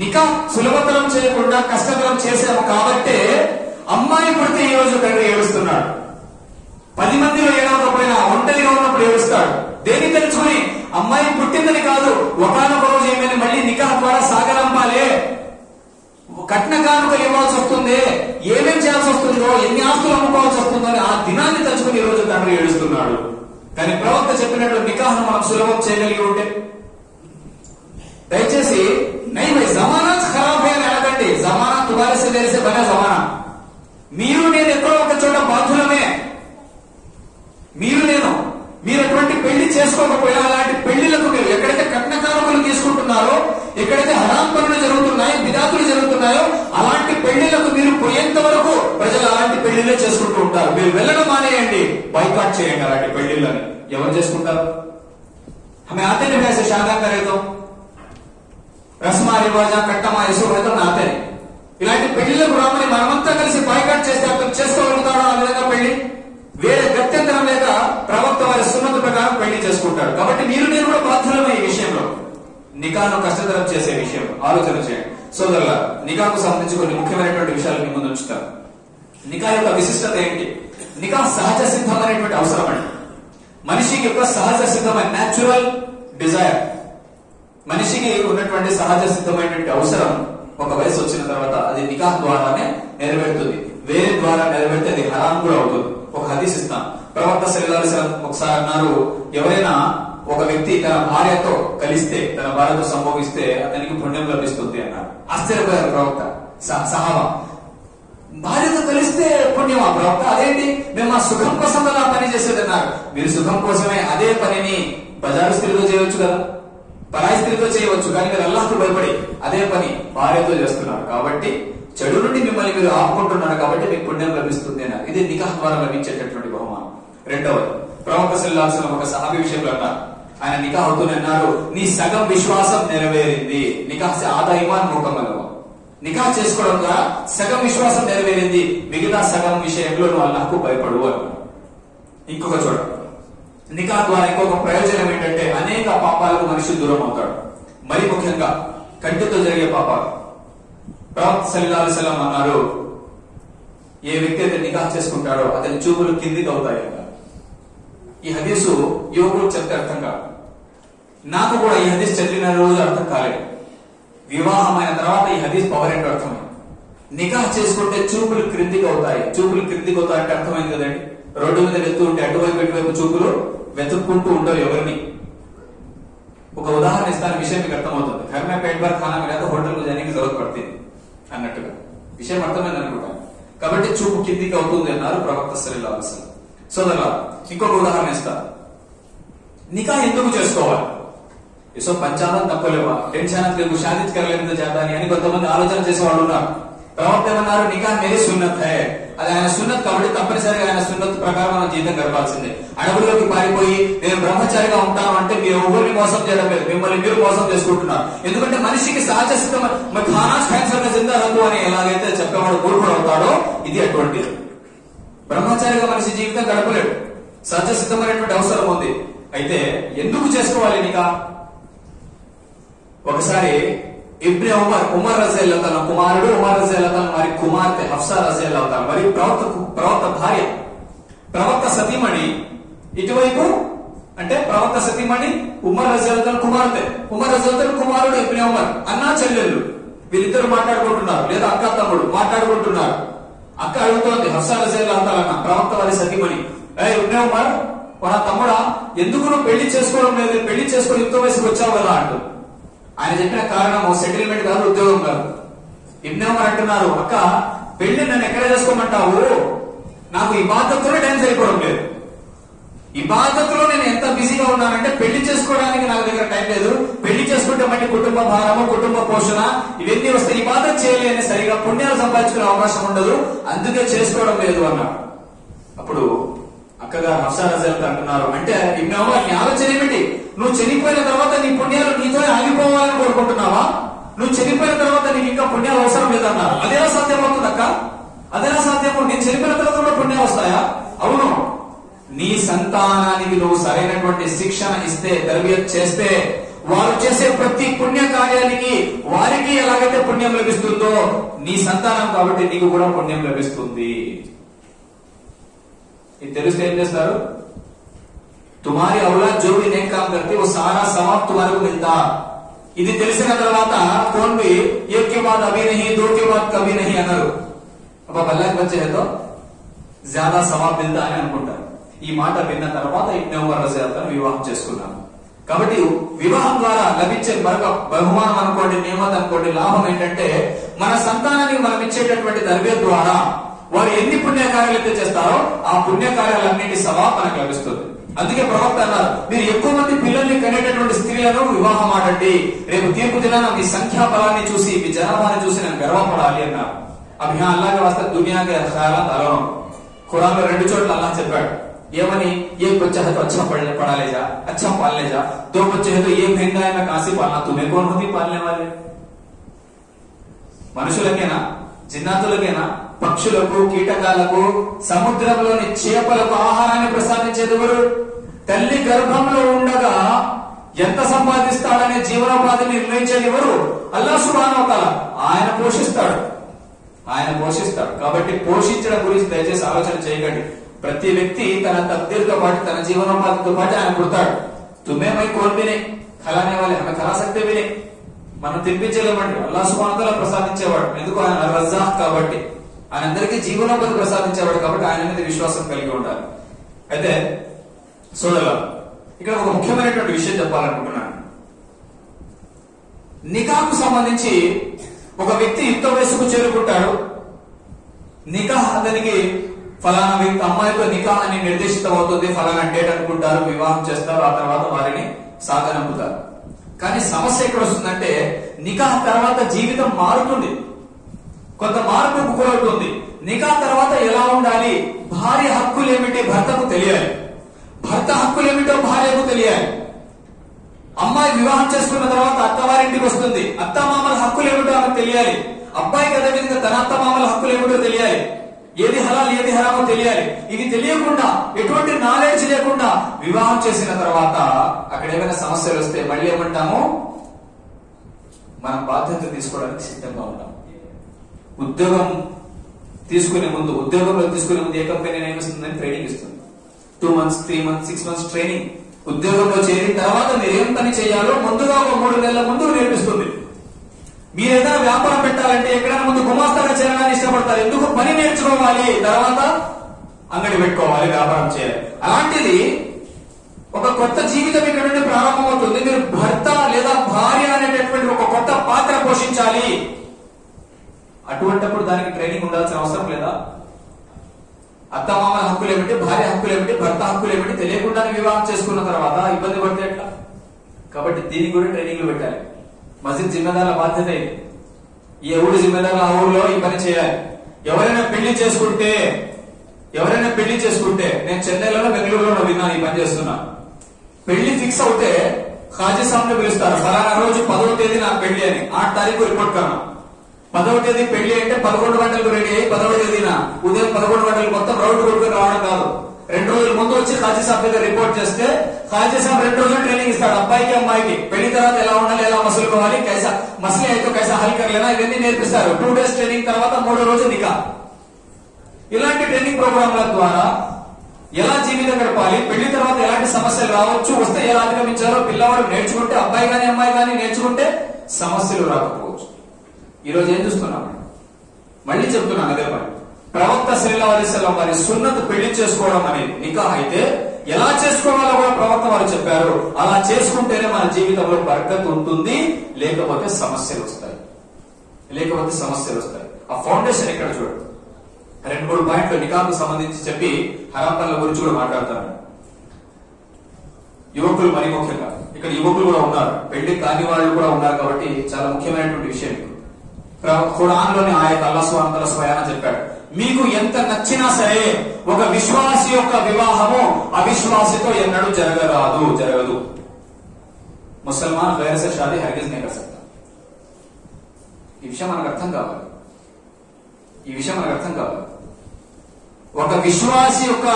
నికా సులభతరం చేయకుండా కష్టతరం చేసాము కాబట్టే అమ్మాయి పుడితే ఈ రోజు తండ్రి ఏడుస్తున్నాడు. పది మందిలో ఏడవకపోయినా ఒంటరిగా ఉన్నప్పుడు ఏడుస్తాడు. దేని తెలుసుకుని అమ్మాయి పుట్టిందని కాదు ఒకనొక రోజు ఏమైనా మళ్ళీ నికా ద్వారా సాగరంపాలే కట్న కానుకలు ఇవ్వాల్సి వస్తుంది. ఏమేం చేయాల్సి వస్తుందో ఎన్ని ఆస్తులు అమ్ముకోవాల్సి వస్తుందో అని ఆ దినాన్ని తలుచుకుని ఈ రోజు తండ్రి ఏడుస్తున్నాడు. కానీ ప్రవక్త చెప్పినట్టు నికాహను మనం సులభం చేయగలిగి ఉంటే దయచేసి నై భయ్ జమానా ఖరాబ్ అని అనకండి జమానా తుబారి సే తెలిసే బనే జమానా మీరు నేను ఎక్కడో ఒక చోట బాధ్యులమే మీరు నేను మీరు అటువంటి పెళ్లి చేసుకోకపోయినా అలాంటి పెళ్లిలకు మీరు ఎక్కడైతే కట్న కానుకలు తీసుకుంటున్నారో ఎక్కడైతే హరాం పనులు జరుగుతున్నాయో బిదాతులు జరుగుతున్నాయో అలాంటి పెళ్లిలకు మీరు పోయేంత వరకు ప్రజలు అలాంటి పెళ్లిళ్ళే చేసుకుంటూ ఉంటారు మీరు వెళ్ళడం మానేయండి బైకాట్ చేయండి అలాంటి పెళ్లిళ్ళని ఎవరు చేసుకుంటారు हमें आते नहीं वैसे शादा करे तो రసమా రివాజా కట్టమా యశోభతో నాతే. ఇలాంటి పెళ్ళిలకు రామని మనమంతా కలిసి బాయ్కాట్ చేస్తే అతను చేసుకోగలుగుతాడో ఆ విధంగా పెళ్ళి? వేరే గత్యంతరం లేక ప్రవక్త వారి సున్నత ప్రకారం పెళ్ళి చేసుకుంటారు కాబట్టి మీరు నేను కూడా బాధ్యులమే ఈ విషయంలో. నికాను కష్టతరం చేసే విషయం. ఆలోచన చేయండి. సోదరుల నికాకు సంబంధించి కొన్ని ముఖ్యమైనటువంటి విషయాలు మీ ముందు ఉంచుతారు నికా యొక్క విశిష్టత ఏంటి? నికా సహజ సిద్ధమైనటువంటి అవసరం అండి. మనిషికి యొక్క సహజ సిద్ధమైన న్యాచురల్ డిజైర్ మనిషికి ఉన్నటువంటి సహజ సిద్ధమైనటువంటి అవసరం ఒక వయసు వచ్చిన తర్వాత అది నికాహ్ ద్వారానే నెరవేరుతుంది. వేరే ద్వారా నెరవేరితే అది హరాం కూడా అవుతుంది. ఒక హదీస్ ఇస్తాం. ప్రవక్త సల్లాహు ఒకసారి అన్నారు ఎవరైనా ఒక వ్యక్తి తన భార్యతో కలిస్తే తన భార్యతో సంభవిస్తే అతనికి పుణ్యం లభిస్తుంది అన్నారు. ఆశ్చర్యపోయారు ప్రవక్త సహ- భార్యతో కలిస్తే పుణ్యమా ప్రవక్త? అదేంటి? మేము మా సుఖం కోసం కదా పని చేసేది అన్నారు మీరు సుఖం కోసమే అదే పనిని బజారు స్త్రీలో చేయవచ్చు కదా. పరాయి స్త్రీతో చేయవచ్చు కానీ మీరు అల్లాహకు భయపడి అదే పని భార్యతో చేస్తున్నారు. కాబట్టి చెడు నుండి మిమ్మల్ని మీరు ఆపుకుంటున్నారు కాబట్టి మీకు పుణ్యం లభిస్తుంది అని. ఇది నికాహ్ ద్వారా లభించేటటువంటి బహుమానం. రెండవది ప్రవక్త సెల్లాల్సిన ఒక సహాబి విషయంలో అన్నారు. ఆయన నికాహ్ అవుతూనే అన్నారు నీ సగం విశ్వాసం నెరవేరింది. నికాహ్ ఆదా ఇమాన్ ముఖమలవ నికా చేసుకోవడం ద్వారా సగం విశ్వాసం నెరవేరింది మిగతా సగం విషయంలో నువ్వు అల్లాహకు భయపడు అన్నాడు. ఇంకొక చూడండి నికా ద్వారా ఇంకొక ప్రయోజనం ఏంటంటే అనేక పాపాలకు మనిషి దూరం అవుతాడు. మరి ముఖ్యంగా కంటితో జరిగే పాపాలు. ప్రవక్త సల్లాహు సలం అన్నారు ఏ వ్యక్తి అయితే నిఘా చేసుకుంటాడో అతని చూపులు కిందికి అవుతాయి ఈ హదీసు యువకుడు చెప్తే అర్థం కాదు. నాకు కూడా ఈ హదీస్ చదివిన రోజు అర్థం కాలేదు. వివాహమైన తర్వాత ఈ హదీస్ పవర్ ఏంటో అర్థమైంది. నిఘా చేసుకుంటే చూపులు క్రిందికి అవుతాయి. చూపులు క్రిందికి అవుతాయి అంటే అర్థమైంది కదండి. రోడ్డు మీద వెళ్తూ ఉంటే అటువైపు ఇటువైపు చూపులు వెతుక్కుంటూ ఉండవు ఎవరిని? ఒక ఉదాహరణ ఇస్తాను విషయం మీకు అర్థమవుతుంది. హర్ మే పేట్ బార్ ఖానా మీద హోటల్ జానికి జరుగు పడుతుంది అన్నట్టుగా. విషయం అర్థమైంది అనుకుంటాను కాబట్టి చూపు కిందికి అవుతుంది అన్నారు ప్రవక్త సలీలా అసలు సోదరా ఇంకొక ఉదాహరణ ఇస్తా. నికా ఎందుకు చేసుకోవాలి? ఏసో పంచాంగం తప్పలేవా? టెన్షన్ లేవు సాధించగలేదు జాతాని అని కొంతమంది ఆలోచన చేసేవాళ్ళు ఉన్నారు. ప్రవక్త ఏమన్నారు? నికా మేరే సున్నత్ హై. అది ఆయన సున్నత్ కాబట్టి తప్పనిసరిగా ఆయన సున్నత్ ప్రకారం మనం జీవితం గడపాల్సిందే. అడవుల్లోకి పారిపోయి నేను బ్రహ్మచారిగా ఉంటాను అంటే మీరు ఎవరిని మోసం చేయడం లేదు. మిమ్మల్ని మీరు మోసం చేసుకుంటున్నారు. ఎందుకంటే మనిషికి సహజ సిద్ధమైన ఖానా క్యాన్సర్ జిందా అని ఎలాగైతే చెప్పేవాడు కోరుకుడు అవుతాడో ఇది అటువంటిది. బ్రహ్మచారిగా మనిషి జీవితం గడపలేడు. సహజ సిద్ధమైనటువంటి అవసరం ఉంది. అయితే ఎందుకు చేసుకోవాలి ఇక ఒకసారి ఇబ్రి ఉమర్ ఉమర్ రజేల్ తన కుమారుడు ఉమర్ రజేల్ తన వారి కుమార్తె హఫ్సా రజేల్ తన మరి ప్రవక్త ప్రవక్త భార్య. ప్రవక్త సతీమణి ఇటువైపు అంటే ప్రవక్త సతీమణి ఉమర్ రజేల్ తన కుమార్తె. ఉమర్ రజేల్ తన కుమారుడు ఇబ్రి ఉమర్. అన్నా చెల్లెళ్ళు. వీళ్ళిద్దరు మాట్లాడుకుంటున్నారు. లేదా అక్క తమ్ముడు మాట్లాడుకుంటున్నారు. అక్క అడుగుతోంది హఫ్సా రజేల్ అంతాలన్న ప్రవక్త వారి సతీమణి. ఏ ఇబ్రి ఉమర్ మన తమ్ముడా ఎందుకు నువ్వు పెళ్ళి చేసుకోవడం లేదు? పెళ్ళి చేసుకుని యుక్త వయసుకు వచ్చావు కదా అంటూ. ఆయన చెప్పిన కారణం సెటిల్మెంట్ కాదు ఉద్యోగం కాదు. ఇబ్నేమర్ అంటున్నారు అక్క పెళ్ళి నన్ను ఎక్కడ చేసుకోమంటావు? నాకు ఈ బాధ్యతలో టైం సరిపోవడం లేదు. ఈ బాధ్యతలో నేను ఎంత బిజీగా ఉన్నానంటే పెళ్ళి చేసుకోవడానికి నాకు దగ్గర టైం లేదు. పెళ్ళి చేసుకుంటే మళ్ళీ కుటుంబ భారము కుటుంబ పోషణ ఇవన్నీ వస్తే ఈ బాధ్యత చేయలేని సరిగా పుణ్యాలు సంపాదించుకునే అవకాశం ఉండదు. అందుకే చేసుకోవడం లేదు అన్నాడు. అప్పుడు అక్కగారు హర్షారజల్ అంటున్నారు. అంటే విన్నావా నీ ఆలోచన ఏమిటి? నువ్వు చనిపోయిన తర్వాత నీ పుణ్యాలు నీతో ఆగిపోవాలని కోరుకుంటున్నావా? నువ్వు చనిపోయిన తర్వాత నీకు ఇంకా పుణ్యాలు అవసరం లేదన్నారు. అదేలా సాధ్యం అవుతుంది అక్క? అదేలా సాధ్యము నేను చనిపోయిన తర్వాత కూడా పుణ్యాలు వస్తాయా? అవును. నీ సంతానానికి నువ్వు సరైనటువంటి శిక్షణ ఇస్తే తరబియత్ చేస్తే వారు చేసే ప్రతి పుణ్య కార్యానికి వారికి ఎలాగైతే పుణ్యం లభిస్తుందో నీ సంతానం కాబట్టి నీకు కూడా పుణ్యం లభిస్తుంది. ఇది తెలిస్తే ఏం చేస్తారు తుమారి औलाद जो भी नेक काम करती है वो सारा सवाब तुम्हारे को मिलता ఇది తెలిసిన తర్వాత कौन भी एक के बाद अभी नहीं दो के बाद कभी नहीं అన్నారు अब अब अल्लाह के बच्चे है तो ज्यादा సవాబ్ మిల్తా అని అనుకుంటారు ఈ మాట విన్న తర్వాత ఇబ్నే ఉమర్ రజాల్తాను వివాహం చేసుకున్నాను కాబట్టి వివాహం ద్వారా లభించే మరొక బహుమానం అనుకోండి నియమత అనుకోండి లాభం ఏంటంటే మన సంతానానికి మనం ఇచ్చేటటువంటి తరబేత్ ద్వారా వారు ఎన్ని పుణ్యకార్యాలు అయితే చేస్తారో ఆ పుణ్యకార్యాలన్నింటి సవా మనకు లభిస్తుంది అందుకే ప్రవక్త అన్నారు మీరు ఎక్కువ మంది పిల్లల్ని కనేటటువంటి స్త్రీలను వివాహం ఆడండి రేపు తీర్పు దినాన మీ సంఖ్యా బలాన్ని చూసి మీ జనాభాని చూసి నేను గర్వపడాలి అన్నారు అభి యహాं అల్లాహ్ के वास्ते दुनिया के ख्यालात अलग ఖురాన్ లో రెండు చోట్ల అల్లాహ్ చెప్పాడు ఏమని ఏ बच्चा है तो अच्छा पढ़ पढ़ा ले जा अच्छा पाल ले जा दो बच्चे है तो ये महंगा है मैं कहां से पालना तुम्हें कौन होती पालने वाले మనుషులకేనా జిన్నాతులకేనా పక్షులకు కీటకాలకు సముద్రంలోని చేపలకు ఆహారాన్ని ప్రసాదించేది ఎవరు? తల్లి గర్భంలో ఉండగా ఎంత సంపాదిస్తాడనే జీవనోపాధిని నిర్ణయించేది ఎవరు? అల్లా సుబానవతల ఆయన పోషిస్తాడు. ఆయన పోషిస్తాడు. కాబట్టి పోషించడం గురించి దయచేసి ఆలోచన చేయకండి. ప్రతి వ్యక్తి తన తద్దీర్తో పాటు తన జీవనోపాధితో పాటు ఆయన పుడతాడు. తుమ్మేమై కోల్పినే కోన్ వినే ఖలానే వాళ్ళే ఆమె కళాశక్తి వినే మనం తినిపించలేమండి. అల్లా సుబానతల ప్రసాదించేవాడు. ఎందుకు? ఆయన రజాక్ కాబట్టి. ఆయన అందరికీ జీవనోపాధి ప్రసాదించేవాడు కాబట్టి ఆయన మీద విశ్వాసం కలిగి ఉండాలి. అయితే సోదరుల ఇక్కడ ఒక ముఖ్యమైనటువంటి విషయం చెప్పాలనుకుంటున్నాను. నికాకు సంబంధించి ఒక వ్యక్తి యుక్త వయసుకు చేరుకుంటాడు. నికా అతనికి ఫలానా వ్యక్తి అమ్మాయితో నికా అని నిర్దేశితమవుతుంది ఫలానా డేట్ అనుకుంటారు వివాహం చేస్తారు ఆ తర్వాత వారిని సాగనంపుతారు. కానీ సమస్య ఎక్కడ వస్తుందంటే నికా తర్వాత జీవితం మారుతుంది. కొంత మార్పుకు గురవుతుంది నికా తర్వాత ఎలా ఉండాలి? భార్య హక్కులు ఏమిటి భర్తకు తెలియాలి. భర్త హక్కులు ఏమిటో భార్యకు తెలియాలి. అమ్మాయి వివాహం చేసుకున్న తర్వాత అత్తవారింటికి వస్తుంది. అత్త మామల హక్కులు ఏమిటో ఆమెకు తెలియాలి. అబ్బాయికి అదేవిధంగా తన అత్త మామల హక్కులు ఏమిటో తెలియాలి. ఏది హలాల్ ఏది హరామో తెలియాలి. ఇది తెలియకుండా ఎటువంటి నాలెడ్జ్ లేకుండా వివాహం చేసిన తర్వాత అక్కడ ఏమైనా సమస్యలు వస్తే మళ్ళీ ఏమంటాము? మనం బాధ్యత తీసుకోవడానికి సిద్ధంగా ఉంటాం ఉద్యోగం తీసుకునే ముందు ఉద్యోగంలో తీసుకునే ముందు ఏ కంపెనీ ఏమిస్తుందని ట్రైనింగ్ ఇస్తుంది. Two months three months six months training ఉద్యోగంలో చేరిన తర్వాత మీరు ఏం పని చేయాలో ముందుగా ఒక మూడు నెలల ముందు నేర్పిస్తుంది. మీరు ఏదైనా వ్యాపారం పెట్టాలంటే ఎక్కడైనా ముందు గుమాస్తాగా చేరడానికి ఇష్టపడతారు. ఎందుకు పని నేర్చుకోవాలి? తర్వాత అంగడి పెట్టుకోవాలి వ్యాపారం చేయాలి. అలాంటిది ఒక కొత్త జీవితం ఇక్కడ నుండి ప్రారంభమవుతుంది. మీరు భర్త లేదా భార్య అనేటటువంటి ఒక కొత్త పాత్ర పోషించాలి. అటువంటప్పుడు దానికి ట్రైనింగ్ ఉండాల్సిన అవసరం లేదా? అత్త మామల హక్కులు ఏమిటి భార్య హక్కులు ఏమిటి భర్త హక్కులు ఏమిటి తెలియకుండానే వివాహం చేసుకున్న తర్వాత ఇబ్బంది పడితే ఎట్లా? కాబట్టి దీనికి కూడా ట్రైనింగ్లు పెట్టాలి. మస్జిద్ జిమ్మెదారుల బాధ్యత ఇది. ఈ ఊరి జిమ్మెదారుల ఆ ఊరిలో ఈ పని చేయాలి. ఎవరైనా పెళ్ళి చేసుకుంటే ఎవరైనా పెళ్ళి చేసుకుంటే నేను చెన్నైలోనో బెంగళూరులోనో విన్నాను ఈ పని చేస్తున్నా. పెళ్ళి ఫిక్స్ అవుతే ఖాజీ సామ్ని పిలుస్తారు. ఫలానా రోజు పదవ తేదీ నా పెళ్ళి అని. ఆ తారీఖు రిపోర్ట్ కన్నా. పదవ తేదీ పెళ్ళి అంటే పదకొండు గంటలకు రెడీ అయ్యి పదవ తేదీన ఉదయం పదకొండు గంటలకు మొత్తం రౌండ్ కొట్టుకుని రావడం కాదు. రెండు రోజుల ముందు వచ్చి ఖాజీ సాబ్ దగ్గర రిపోర్ట్ చేస్తే ఖాజీ సాబ్ రెండు రోజులు ట్రైనింగ్ ఇస్తాడు. అబ్బాయికి అమ్మాయికి. పెళ్ళి తర్వాత ఎలా ఉండాలి ఎలా మసులుకోవాలి కైసా మసలి అయితే కైసా హల్ కర్లేనా ఇవన్నీ నేర్పిస్తారు. టూ డేస్ ట్రైనింగ్ తర్వాత మూడో రోజు నికా. ఇలాంటి ట్రైనింగ్ ప్రోగ్రాంల ద్వారా ఎలా జీవితం గడపాలి పెళ్ళి తర్వాత ఎలాంటి సమస్యలు రావచ్చు వస్తే ఎలా అధిగమించాలో పిల్లవాడు నేర్చుకుంటే అబ్బాయి కానీ అమ్మాయి కానీ నేర్చుకుంటే సమస్యలు రాకపోవచ్చు. ఈ రోజు ఏం చూస్తున్నాం? మళ్ళీ చెప్తున్నాను అదే పని. ప్రవక్త సల్లా అలీసల్లం వారి సున్నత్ పెళ్ళి చేసుకోవడం అనేది నికాహ్ అయితే ఎలా చేసుకోవాలో కూడా ప్రవక్త వారు చెప్పారు. అలా చేసుకుంటేనే మన జీవితంలో బరకత్ ఉంటుంది లేకపోతే సమస్యలు వస్తాయి. లేకపోతే సమస్యలు వస్తాయి. ఆ ఫౌండేషన్ ఇక్కడ చూడండి రెండు మూడు పాయింట్లు నికాకు సంబంధించి చెప్పి హరాం గురించి కూడా మాట్లాడతాను. యువకులు మరీ ముఖ్యంగా. ఇక్కడ యువకులు కూడా ఉన్నారు. పెళ్ళి కాని వాళ్ళు కూడా ఉన్నారు కాబట్టి చాలా ముఖ్యమైనటువంటి విషయం ఖురాన్లోని ఆయత అల్లా సుహాన్ స్వయాన చెప్పాడు. మీకు ఎంత నచ్చినా సరే ఒక విశ్వాసి యొక్క వివాహము అవిశ్వాసితో ఎన్నడూ జరగరాదు జరగదు. ముసల్మాన్ గైర్ సే షాదీ హర్గిజ్ నేను సక్తా ఈ విషయం మనకు అర్థం కావాలి. ఈ విషయం మనకు అర్థం కావాలి. ఒక విశ్వాసి యొక్క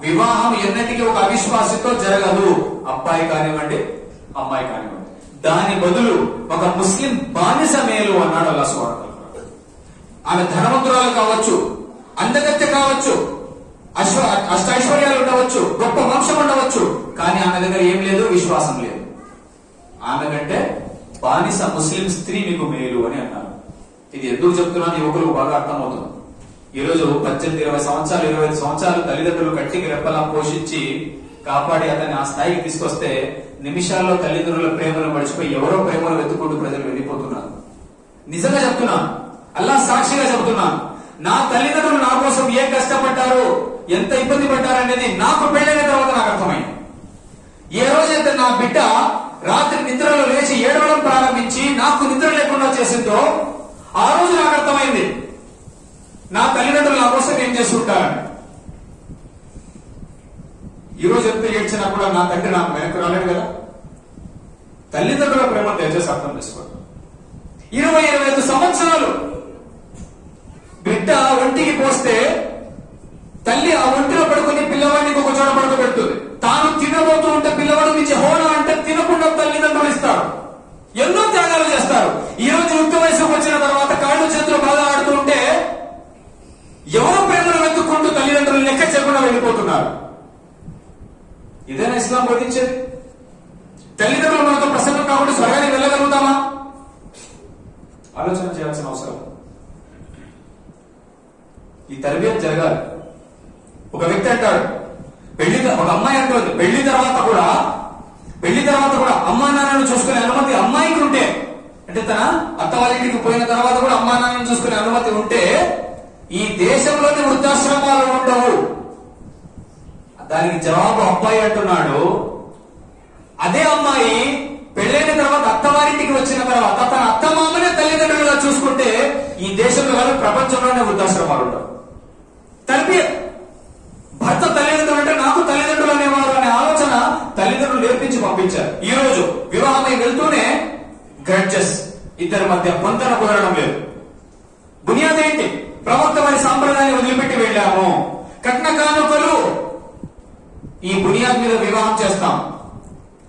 వివాహం ఎన్నటికీ ఒక అవిశ్వాసితో జరగదు. అబ్బాయి కానివ్వండి అమ్మాయి కానివ్వండి. దాని బదులు ఒక ముస్లిం బానిస మేలు అన్నాడు అలా సువార్త ఆమె ధనవంతురాలు కావచ్చు అందగత్తె కావచ్చు అశ్వ అష్టైశ్వర్యాలు ఉండవచ్చు గొప్ప వంశం ఉండవచ్చు కానీ ఆమె దగ్గర ఏం లేదు విశ్వాసం లేదు. ఆమె కంటే బానిస ముస్లిం స్త్రీ మీకు మేలు అని అన్నారు ఇది ఎందుకు చెప్తున్నాను యువకులకు బాగా అర్థమవుతుంది. ఈ రోజు పద్దెనిమిది ఇరవై సంవత్సరాలు ఇరవై ఐదు సంవత్సరాలు తల్లిదండ్రులు కట్టికి రెప్పలా పోషించి కాపాడి అతన్ని ఆ స్థాయికి తీసుకొస్తే నిమిషాల్లో తల్లిదండ్రుల ప్రేమను మర్చిపోయి ఎవరో ప్రేమను వెతుక్కుంటూ ప్రజలు వెళ్ళిపోతున్నారు. నిజంగా చెప్తున్నాను అల్లా సాక్షిగా చెప్తున్నా. నా తల్లిదండ్రులు నా కోసం ఏం కష్టపడ్డారు ఎంత ఇబ్బంది పడ్డారు అనేది నాకు పెళ్ళైన తర్వాత నాకు అర్థమైంది. ఏ రోజైతే నా బిడ్డ రాత్రి నిద్రలో లేచి ఏడవడం ప్రారంభించి నాకు నిద్ర లేకుండా చేసిందో ఆ రోజు నాకు అర్థమైంది. నా తల్లిదండ్రులు నా కోసం ఏం చేస్తుంటారని ఈరోజు రోజు ఎంత ఏడ్చినా కూడా నా తండ్రి నాకు వెనక్కి రాలేడు కదా? తల్లిదండ్రుల ప్రేమ దయచేసి అర్థం చేసుకోండి ఇరవై ఇరవై ఐదు సంవత్సరాలు బిడ్డ ఒంటికి పోస్తే తల్లి ఆ ఒంటిలో పడుకుని పిల్లవాడిని ఒక చోట పడుకోబెడుతుంది. తాను తినబోతూ ఉంటే పిల్లవాడు నుంచి హోన అంటే తినకుండా తల్లిదండ్రులు ఇస్తారు. ఎన్నో త్యాగాలు చేస్తారు. ఈ రోజు యుక్త వయసుకు వచ్చిన తర్వాత కాళ్ళు చేతులు బాగా ఆడుతుంటే ఎవరో ప్రేమను వెతుక్కుంటూ తల్లిదండ్రులు లెక్క చేయకుండా వెళ్ళిపోతున్నారు. ఇదేనా ఇస్లాం బోధించేది తల్లిదండ్రులు మనతో ప్రసన్నం కాబట్టి స్వర్గానికి వెళ్ళగలుగుతామా? ఆలోచన చేయాల్సిన అవసరం. ఈ తరబియత్ జరగాలి. ఒక వ్యక్తి అంటాడు పెళ్ళి ఒక అమ్మాయి అంటుంది పెళ్ళి తర్వాత కూడా పెళ్ళి తర్వాత కూడా అమ్మా నాన్నను చూసుకునే అనుమతి అమ్మాయికి ఉంటే అంటే తన అత్త వాళ్ళ ఇంటికి పోయిన తర్వాత కూడా అమ్మా నాన్నను చూసుకునే అనుమతి ఉంటే ఈ దేశంలోని వృద్ధాశ్రమాలు ఉండవు. దానికి జవాబు అబ్బాయి అంటున్నాడు. అదే అమ్మాయి పెళ్ళైన తర్వాత అత్తవారింటికి వచ్చిన తర్వాత తన అత్తమామనే తల్లిదండ్రులుగా చూసుకుంటే ఈ దేశంలో కాదు ప్రపంచంలోనే వృద్ధాశ్రమాలు ఉండవు తల్లి భర్త తల్లిదండ్రులు అంటే నాకు తల్లిదండ్రులు అనేవారు అనే ఆలోచన తల్లిదండ్రులు నేర్పించి పంపించారు. ఈ రోజు వివాహమై వెళ్తూనే గ్రడ్జెస్ ఇద్దరి మధ్య పొంతన కుదరడం లేదు. బునియాదేంటి? ప్రవక్త వారి సాంప్రదాయాన్ని వదిలిపెట్టి వెళ్ళాము. కట్న కానుకలు ఈ బునియాద్ మీద వివాహం చేస్తాం.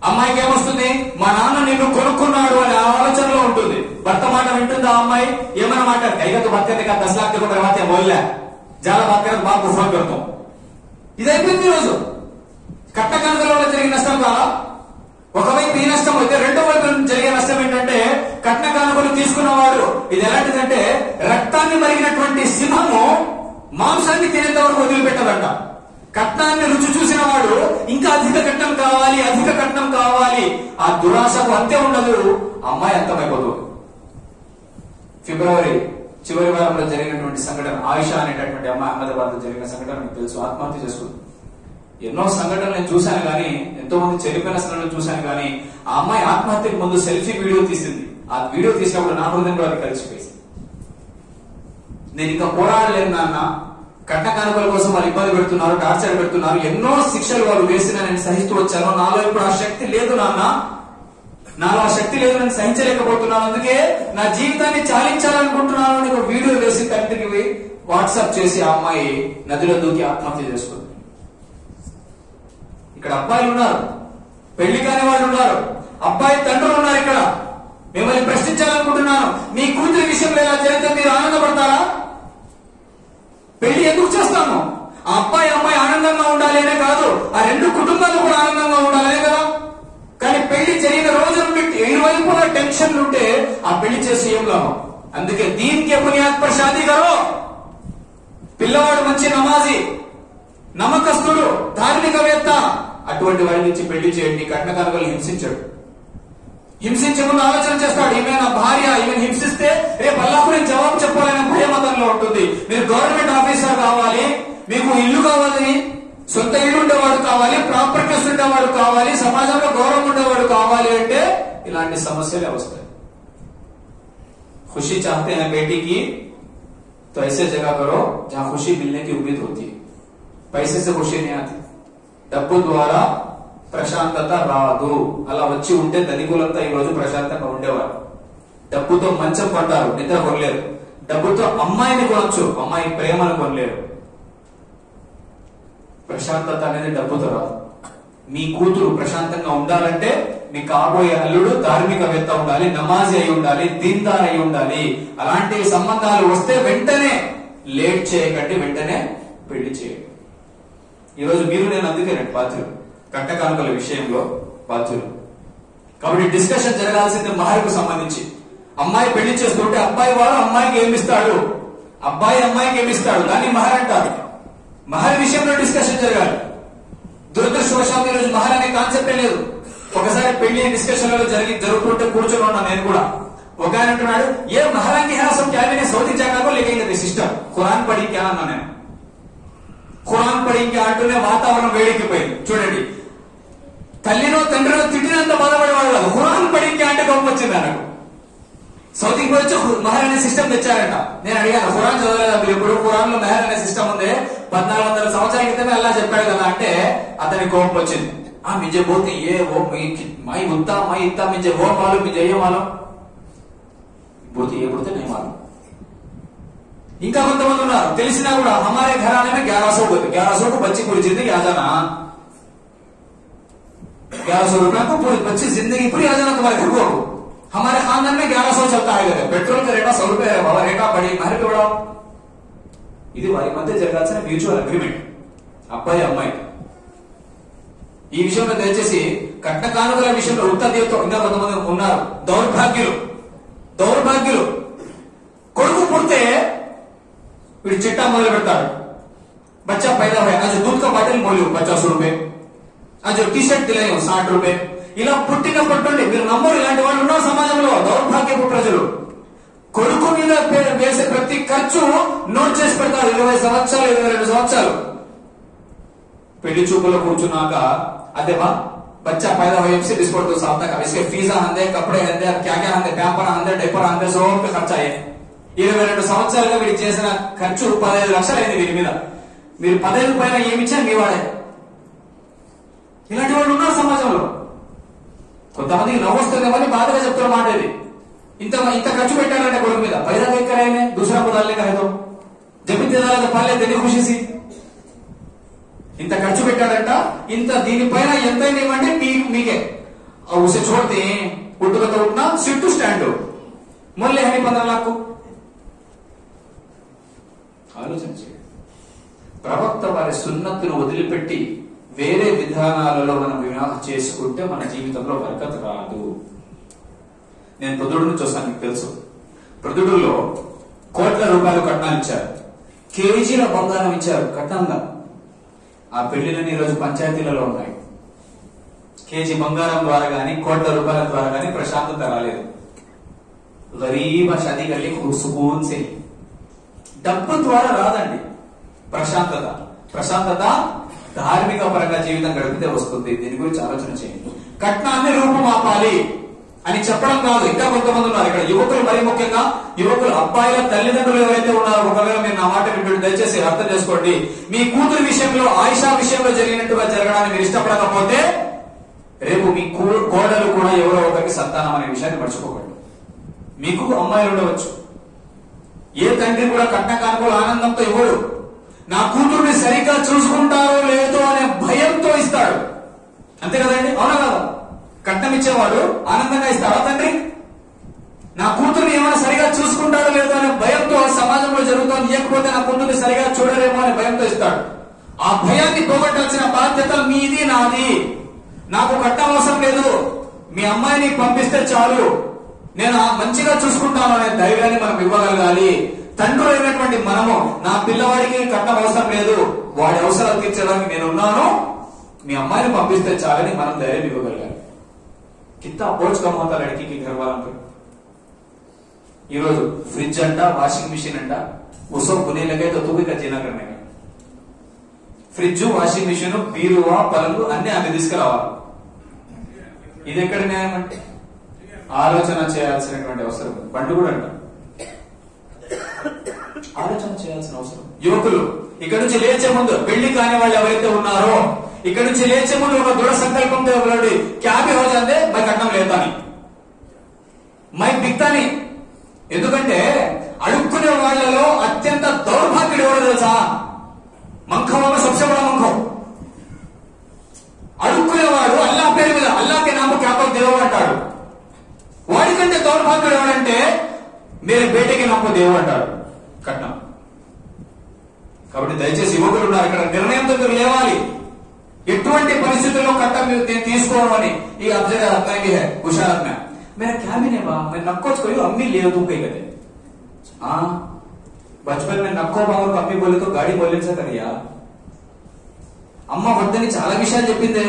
అమ్మాయికి ఏమొస్తుంది? మా నాన్న నిన్ను కొనుక్కున్నాడు అనే ఆలోచనలో ఉంటుంది. భర్త మాట వింటుందా అమ్మాయి? ఏమైనా మాట? కైగత భర్తే కాదు దశ లాక్ తర్వాత మొదలే జాల భర్త బాబు ఫోన్ పెడతాం. ఇది అయిపోయింది ఈరోజు కట్ట కనుకలలో జరిగిన నష్టం కాదా ఒకవైపు ఈ నష్టం అయితే రెండో వైపు జరిగే నష్టం ఏంటంటే కట్న కానుకలు తీసుకున్నవాడు ఇది ఎలాంటిదంటే రక్తాన్ని మరిగినటువంటి సింహము మాంసాన్ని తినేంత వరకు వదిలిపెట్టదంట. కట్నాన్ని రుచి చూసిన వాడు ఇంకా అధిక కట్నం కావాలి అధిక కట్నం కావాలి. ఆ దురాశకు అంతే ఉండదు. అమ్మాయి అంతమైపోతుంది ఫిబ్రవరి చివరి వారంలో జరిగినటువంటి సంఘటన ఆయుష అనేటటువంటి అమ్మాయి అహ్మదాబాద్లో జరిగిన సంఘటన మీకు తెలుసు. ఆత్మహత్య చేసుకుంది. ఎన్నో సంఘటనలు నేను చూశాను కానీ ఎంతో మంది చనిపోయిన సంఘటనలు చూశాను కానీ ఆ అమ్మాయి ఆత్మహత్యకు ముందు సెల్ఫీ వీడియో తీసింది. ఆ వీడియో తీసినప్పుడు నా హృదయంలో అది కలిసిపోయింది. నేను ఇంకా పోరాడలేను నాన్న. కట్న కానుకల కోసం వాళ్ళు ఇబ్బంది పెడుతున్నారు టార్చర్ పెడుతున్నారు. ఎన్నో శిక్షలు వాళ్ళు వేసిన నేను సహిస్తూ వచ్చాను. నాలో ఇప్పుడు ఆ శక్తి లేదు నాన్న. నాలో ఆ శక్తి లేదు నేను సహించలేకపోతున్నాను. అందుకే నా జీవితాన్ని చాలించాలనుకుంటున్నాను అని ఒక వీడియో వేసి తండ్రికి వాట్సాప్ చేసి ఆ అమ్మాయి నదిలో దూకి ఆత్మహత్య చేసుకుంది. ఇక్కడ అబ్బాయిలు ఉన్నారు. పెళ్ళి కాని వాళ్ళు ఉన్నారు. అబ్బాయి తండ్రులు ఉన్నారు ఇక్కడ. మిమ్మల్ని ప్రశ్నించాలనుకుంటున్నాను. మీ కూతురి విషయంలో ఎలా జరిగితే మీరు ఆనందపడతారా? పెళ్ళి ఎందుకు చేస్తాము? ఆ అబ్బాయి అమ్మాయి ఆనందంగా ఉండాలి అనే కాదు ఆ రెండు కుటుంబాలు కూడా ఆనందంగా ఉండాలనే కదా? కానీ పెళ్ళి జరిగిన రోజు నుండి ఇరువైపులా టెన్షన్లు ఉంటే ఆ పెళ్ళి చేసి ఏం లాభం? అందుకే దీనికే బునియాద్ పర్ షాదీ కరో పిల్లవాడు మంచి నమాజీ నమ్మకస్తుడు ధార్మికవేత్త. అటువంటి వాడి నుంచి పెళ్ళి చేయండి కట్న కనుకలు హింసించాడు హింసించే ముందు ఆలోచన చేస్తాడు ఈమె నా భార్య ఈమెను హింసిస్తే రేపు అల్లాకు నేను జవాబు చెప్పాలనే భయమతంలో ఉంటుంది మీరు గవర్నమెంట్ ఆఫీసర్ కావాలి మీకు ఇల్లు కావాలి సొంత ఇల్లు ఉండేవాడు కావాలి ప్రాపర్టీస్ ఉండేవాడు కావాలి సమాజంలో గౌరవం ఉండేవాడు కావాలి అంటే ఇలాంటి సమస్యలే వస్తాయి खुशी चाहते हैं बेटी की तो ऐसे जगह करो जहां खुशी मिलने की उम्मीद होती है पैसे से खुशी नहीं आती డబ్బు ద్వారా ప్రశాంతత రాదు. అలా వచ్చి ఉంటే ధనికులంతా ఈ రోజు ప్రశాంతంగా ఉండేవారు. డబ్బుతో మంచం పడ్డారు. నిద్ర కొనలేరు డబ్బుతో అమ్మాయిని కొనొచ్చు. అమ్మాయి ప్రేమను కొనలేరు ప్రశాంతత అనేది డబ్బుతో రాదు. మీ కూతురు ప్రశాంతంగా ఉండాలంటే మీ కాబోయే అల్లుడు ధార్మికవేత్త ఉండాలి నమాజీ అయి ఉండాలి దీందార్ అయి ఉండాలి. అలాంటి సంబంధాలు వస్తే వెంటనే లేట్ చేయకండి వెంటనే పెళ్ళి చేయండి. ఈరోజు మీరు నేను అందుకేనండి బాధ్యులు కట్ట కానుకల విషయంలో బాధ్యులు. కాబట్టి డిస్కషన్ జరగాల్సింది మహర్కు సంబంధించి. అమ్మాయి పెళ్ళి చేస్తుంటే అబ్బాయి వాడు అమ్మాయికి ఏమిస్తాడు? అబ్బాయి అమ్మాయికి ఏమిస్తాడు? దాన్ని మహర్ అంటారు. మహర్ విషయంలో డిస్కషన్ జరగాలి. దురదృష్టవశాత్తు ఈరోజు మహర్ అనే కాన్సెప్టే లేదు. ఒకసారి పెళ్ళి డిస్కషన్లో జరిగి జరుగుతుంటే కూర్చొని ఉన్నా నేను కూడా. ఒక ఆయన అంటున్నాడు ఏ మహారాంగి హాసం క్యాబినే సౌతి సిస్టమ్. ఖురాన్ పడి క్యా అన్నా నేను. ఖురాన్ పడి అంటూనే వాతావరణం వేడెక్కిపోయింది. చూడండి తల్లినో తండ్రినో తిట్టినంత బాధపడేవాడు హురాన్ ఖురాన్ పడి ఇంకా అంటే గొప్ప వచ్చింది నాకు సౌతికి వచ్చి మహర్ అనే సిస్టమ్ తెచ్చారంట. నేను అడిగాను హురాన్ చదవలేదు మీరు? ఎప్పుడు హురాన్లో మెహర్ అనే సిస్టమ్ ఉంది. పద్నాలుగు వందల సంవత్సరాల క్రితమే అలా చెప్పాడు కదా అంటే అతని కోపం వచ్చింది ఆ మిజే పోతే ఏ ఓ మీ మై ఉత్తా మై ఇత్తా మించే ఓ మాలు మిజే ఏ పోతే ఏ పోతే నేను ఇంకా కొంతమంది ఉన్నారు. తెలిసినా కూడా హమారే ఘరానే గ్యారా సో గ్యారా సో బచ్చి పూరి జిందగీ ग्यारह सौ रुपया को पूरी बच्ची जिंदगी पूरी आ जाना तुम्हारे घर को हमारे खानदान में ग्यारह सौ चलता है इधर पेट्रोल का रेटा सौ रुपये है बाबा रेटा बड़ी महर के बढ़ाओ ఇది వారి మధ్య జరగాల్సిన మ్యూచువల్ అగ్రిమెంట్ అబ్బాయి అమ్మాయి ఈ విషయంలో దయచేసి కట్న కానుకల విషయంలో ఉత్తదేవతో ఇంకా కొంతమంది ఉన్నారు దౌర్భాగ్యులు దౌర్భాగ్యులు కొడుకు పుడితే వీడు చిట్టా మొదలు పెడతాడు बच्चा पैदा हुआ आज दूध का बाटल मोली पचास रुपए అది టీ షర్ట్ తినేయం సాठ రూపే. ఇలా పుట్టినప్పటి నుండి మీరు నమ్మరు ఇలాంటి వాళ్ళు ఉన్న సమాజంలో. దౌర్భాగ్యపు ప్రజలు. కొడుకు మీద వేసే ప్రతి ఖర్చు నోట్ చేసి పెడతారు. ఇరవై సంవత్సరాలు ఇరవై రెండు సంవత్సరాలు. పెళ్ళి చూపులో కూర్చున్నాక అదేవా బా पैदा हुए से इसको दो साल ఫీజా అందే फीसा అందే कपड़े అందే పేపర్ అందే డెపర్ అందే సోప్ ఖర్చు అయ్యే ఇరవై రెండు సంవత్సరాలుగా వీడికి చేసిన ఖర్చు పదహైదు లక్షలు అయింది వీరి మీద. మీరు పదహైదు పైన ఏమిచ్చా మీ వాడే. ఇలాంటి వాళ్ళు ఉన్నారు సమాజంలో. కొంతమందికి నవ్వొస్తుంది కానీ బాధగా చెప్తున్న మాట ఇది. ఇంత ఇంత ఖర్చు పెట్టాడంటే కొడుకు మీద. పైదా దేక్కర్ ఆయనే దూసరా కుదాలే కాదు జమీన్ తినాలి తెలియ ఖుషిసి ఇంత ఖర్చు పెట్టాడంట ఇంత దీనిపైన ఎంతైనా ఇవ్వండి మీ మీకే. ఉసే చూడితే ఉట్టుకతో ఉన్నా సిట్ టు స్టాండ్. మళ్ళీ హని పంద్ర లాక్కు? ఆలోచించి ప్రవక్త వారి సున్నతిని వదిలిపెట్టి వేరే విధానాలలో మనం వివాహం చేసుకుంటే మన జీవితంలో బరకత రాదు. నేను ప్రొద్దుడు చూసాను మీకు తెలుసు. ప్రొద్దుడులో కోట్ల రూపాయలు కట్నాలు ఇచ్చారు. కేజీల బంగారం ఇచ్చారు కట్నంగా. ఆ పెళ్ళిలని ఈరోజు పంచాయతీలలో ఉన్నాయి. కేజీ బంగారం ద్వారా కానీ కోట్ల రూపాయల ద్వారా కానీ ప్రశాంతత రాలేదు. గరీబ షాదీ కల్లి సుకూన్ డబ్బు ద్వారా రాదండి. ప్రశాంతత. ప్రశాంతత ధార్మిక పరంగా జీవితం గడిపితే వస్తుంది. దీని గురించి ఆలోచన చేయండి. కట్నాన్ని రూపుమాపాలి అని చెప్పడం కాదు. ఇంకా కొంతమంది ఉన్నారు ఇక్కడ. యువకులు మరి ముఖ్యంగా యువకులు అబ్బాయిల తల్లిదండ్రులు ఎవరైతే ఉన్నారో ఒకవేళ మీరు నా మాట వింటుంటే దయచేసి అర్థం చేసుకోండి. మీ కూతురు విషయంలో ఆయిషా విషయంలో జరిగినట్టుగా జరగడానికి మీరు ఇష్టపడకపోతే రేపు మీ కోడలు కూడా ఎవరో ఒకరికి సంతానం అనే విషయాన్ని మర్చిపోకండి. మీకు అమ్మాయిలు ఉండవచ్చు. ఏ తండ్రి కూడా కట్న కానుకలు ఆనందంతో ఇవ్వడు. నా కూతుర్ని సరిగ్గా చూసుకుంటారో లేదో అనే భయంతో ఇస్తాడు. అంతే కదండి? అవునా కదా? కట్నం ఇచ్చేవాడు ఆనందంగా ఇస్తాడా తండ్రి? నా కూతుర్ని ఏమైనా సరిగా చూసుకుంటాడో లేదో అనే భయంతో సమాజంలో జరుగుతోంది. ఇవ్వకపోతే నా కూతుర్ని సరిగా చూడలేమో అనే భయంతో ఇస్తాడు. ఆ భయాన్ని పోగొట్టాల్సిన బాధ్యత మీది నాది. నాకు కట్ట అవసరం లేదు. మీ అమ్మాయిని పంపిస్తే చాలు. నేను ఆ మంచిగా చూసుకుంటాను అనే ధైర్యాన్ని మనం ఇవ్వగలగాలి. తండ్రులైనటువంటి మనము నా పిల్లవాడికి కట్నం అవసరం లేదు వాడి అవసరాలు తీర్చడానికి నేనున్నాను మీ అమ్మాయిని పంపిస్తే చాలని మనం ధైర్యం ఇవ్వగలగాలి. కింద అప్రోచ్ కమ్మవుతా లడికి గర్వాలంటూ ఈరోజు ఫ్రిడ్జ్ అంట వాషింగ్ మిషన్ అంట ఉసం కొనేలకైతే తొమ్మిది ఖర్చీనా కన్నా ఫ్రిడ్జ్ వాషింగ్ మిషన్ బీరు పనులు అన్ని ఆమె తీసుకురావాలి. ఇది ఎక్కడ న్యాయం అంటే? ఆలోచన చేయాల్సినటువంటి అవసరం. బండి కూడా అంటాం. ఆలోచన చేయాల్సిన అవసరం యువకులు ఇక్కడ నుంచి లేచే ముందు పెళ్ళి కాని వాళ్ళు ఎవరైతే ఉన్నారో ఇక్కడ నుంచి లేచే ముందు ఒక దృఢ సంకల్పంతో ఎవరండి? క్యాబ్ రోజంటే మై కట్నం లేదని మై బిక్తాని ఎందుకంటే అడుక్కునే వాళ్ళలో అత్యంత దౌర్భాగ్యుడు ఎవరు తెలుసా? మంఖం ఒక బడా మంఖం. అడుక్కునేవాడు అల్లా పేరు మీద అల్లాకే నామ క్యాపల్ దేవుడు అంటాడు. వాడికంటే దౌర్భాగ్యుడు ఎవడంటే మీరు బేటకి నమ్మ దేవుడు అంటాడు కట్నం కాబట్టి దయచేసి యువకులు ఉన్నారు ఇక్కడ నిర్ణయంతో మీరు లేవాలి ఎటువంటి పరిస్థితుల్లో కట్నం మీరు తీ- తీసుకోవడం అని ఈ అబ్జర్వ్ అర్థమైంది హే హుషార్ మే मेरा क्या भी नहीं बा मैं नक्को कोई अम्मी ले तुम कहीं कहते हाँ बचपन में नक्को बाबू को अम्मी बोले तो गाड़ी बोलने से कर यार అమ్మ వద్దని చాలా విషయాలు చెప్పిందే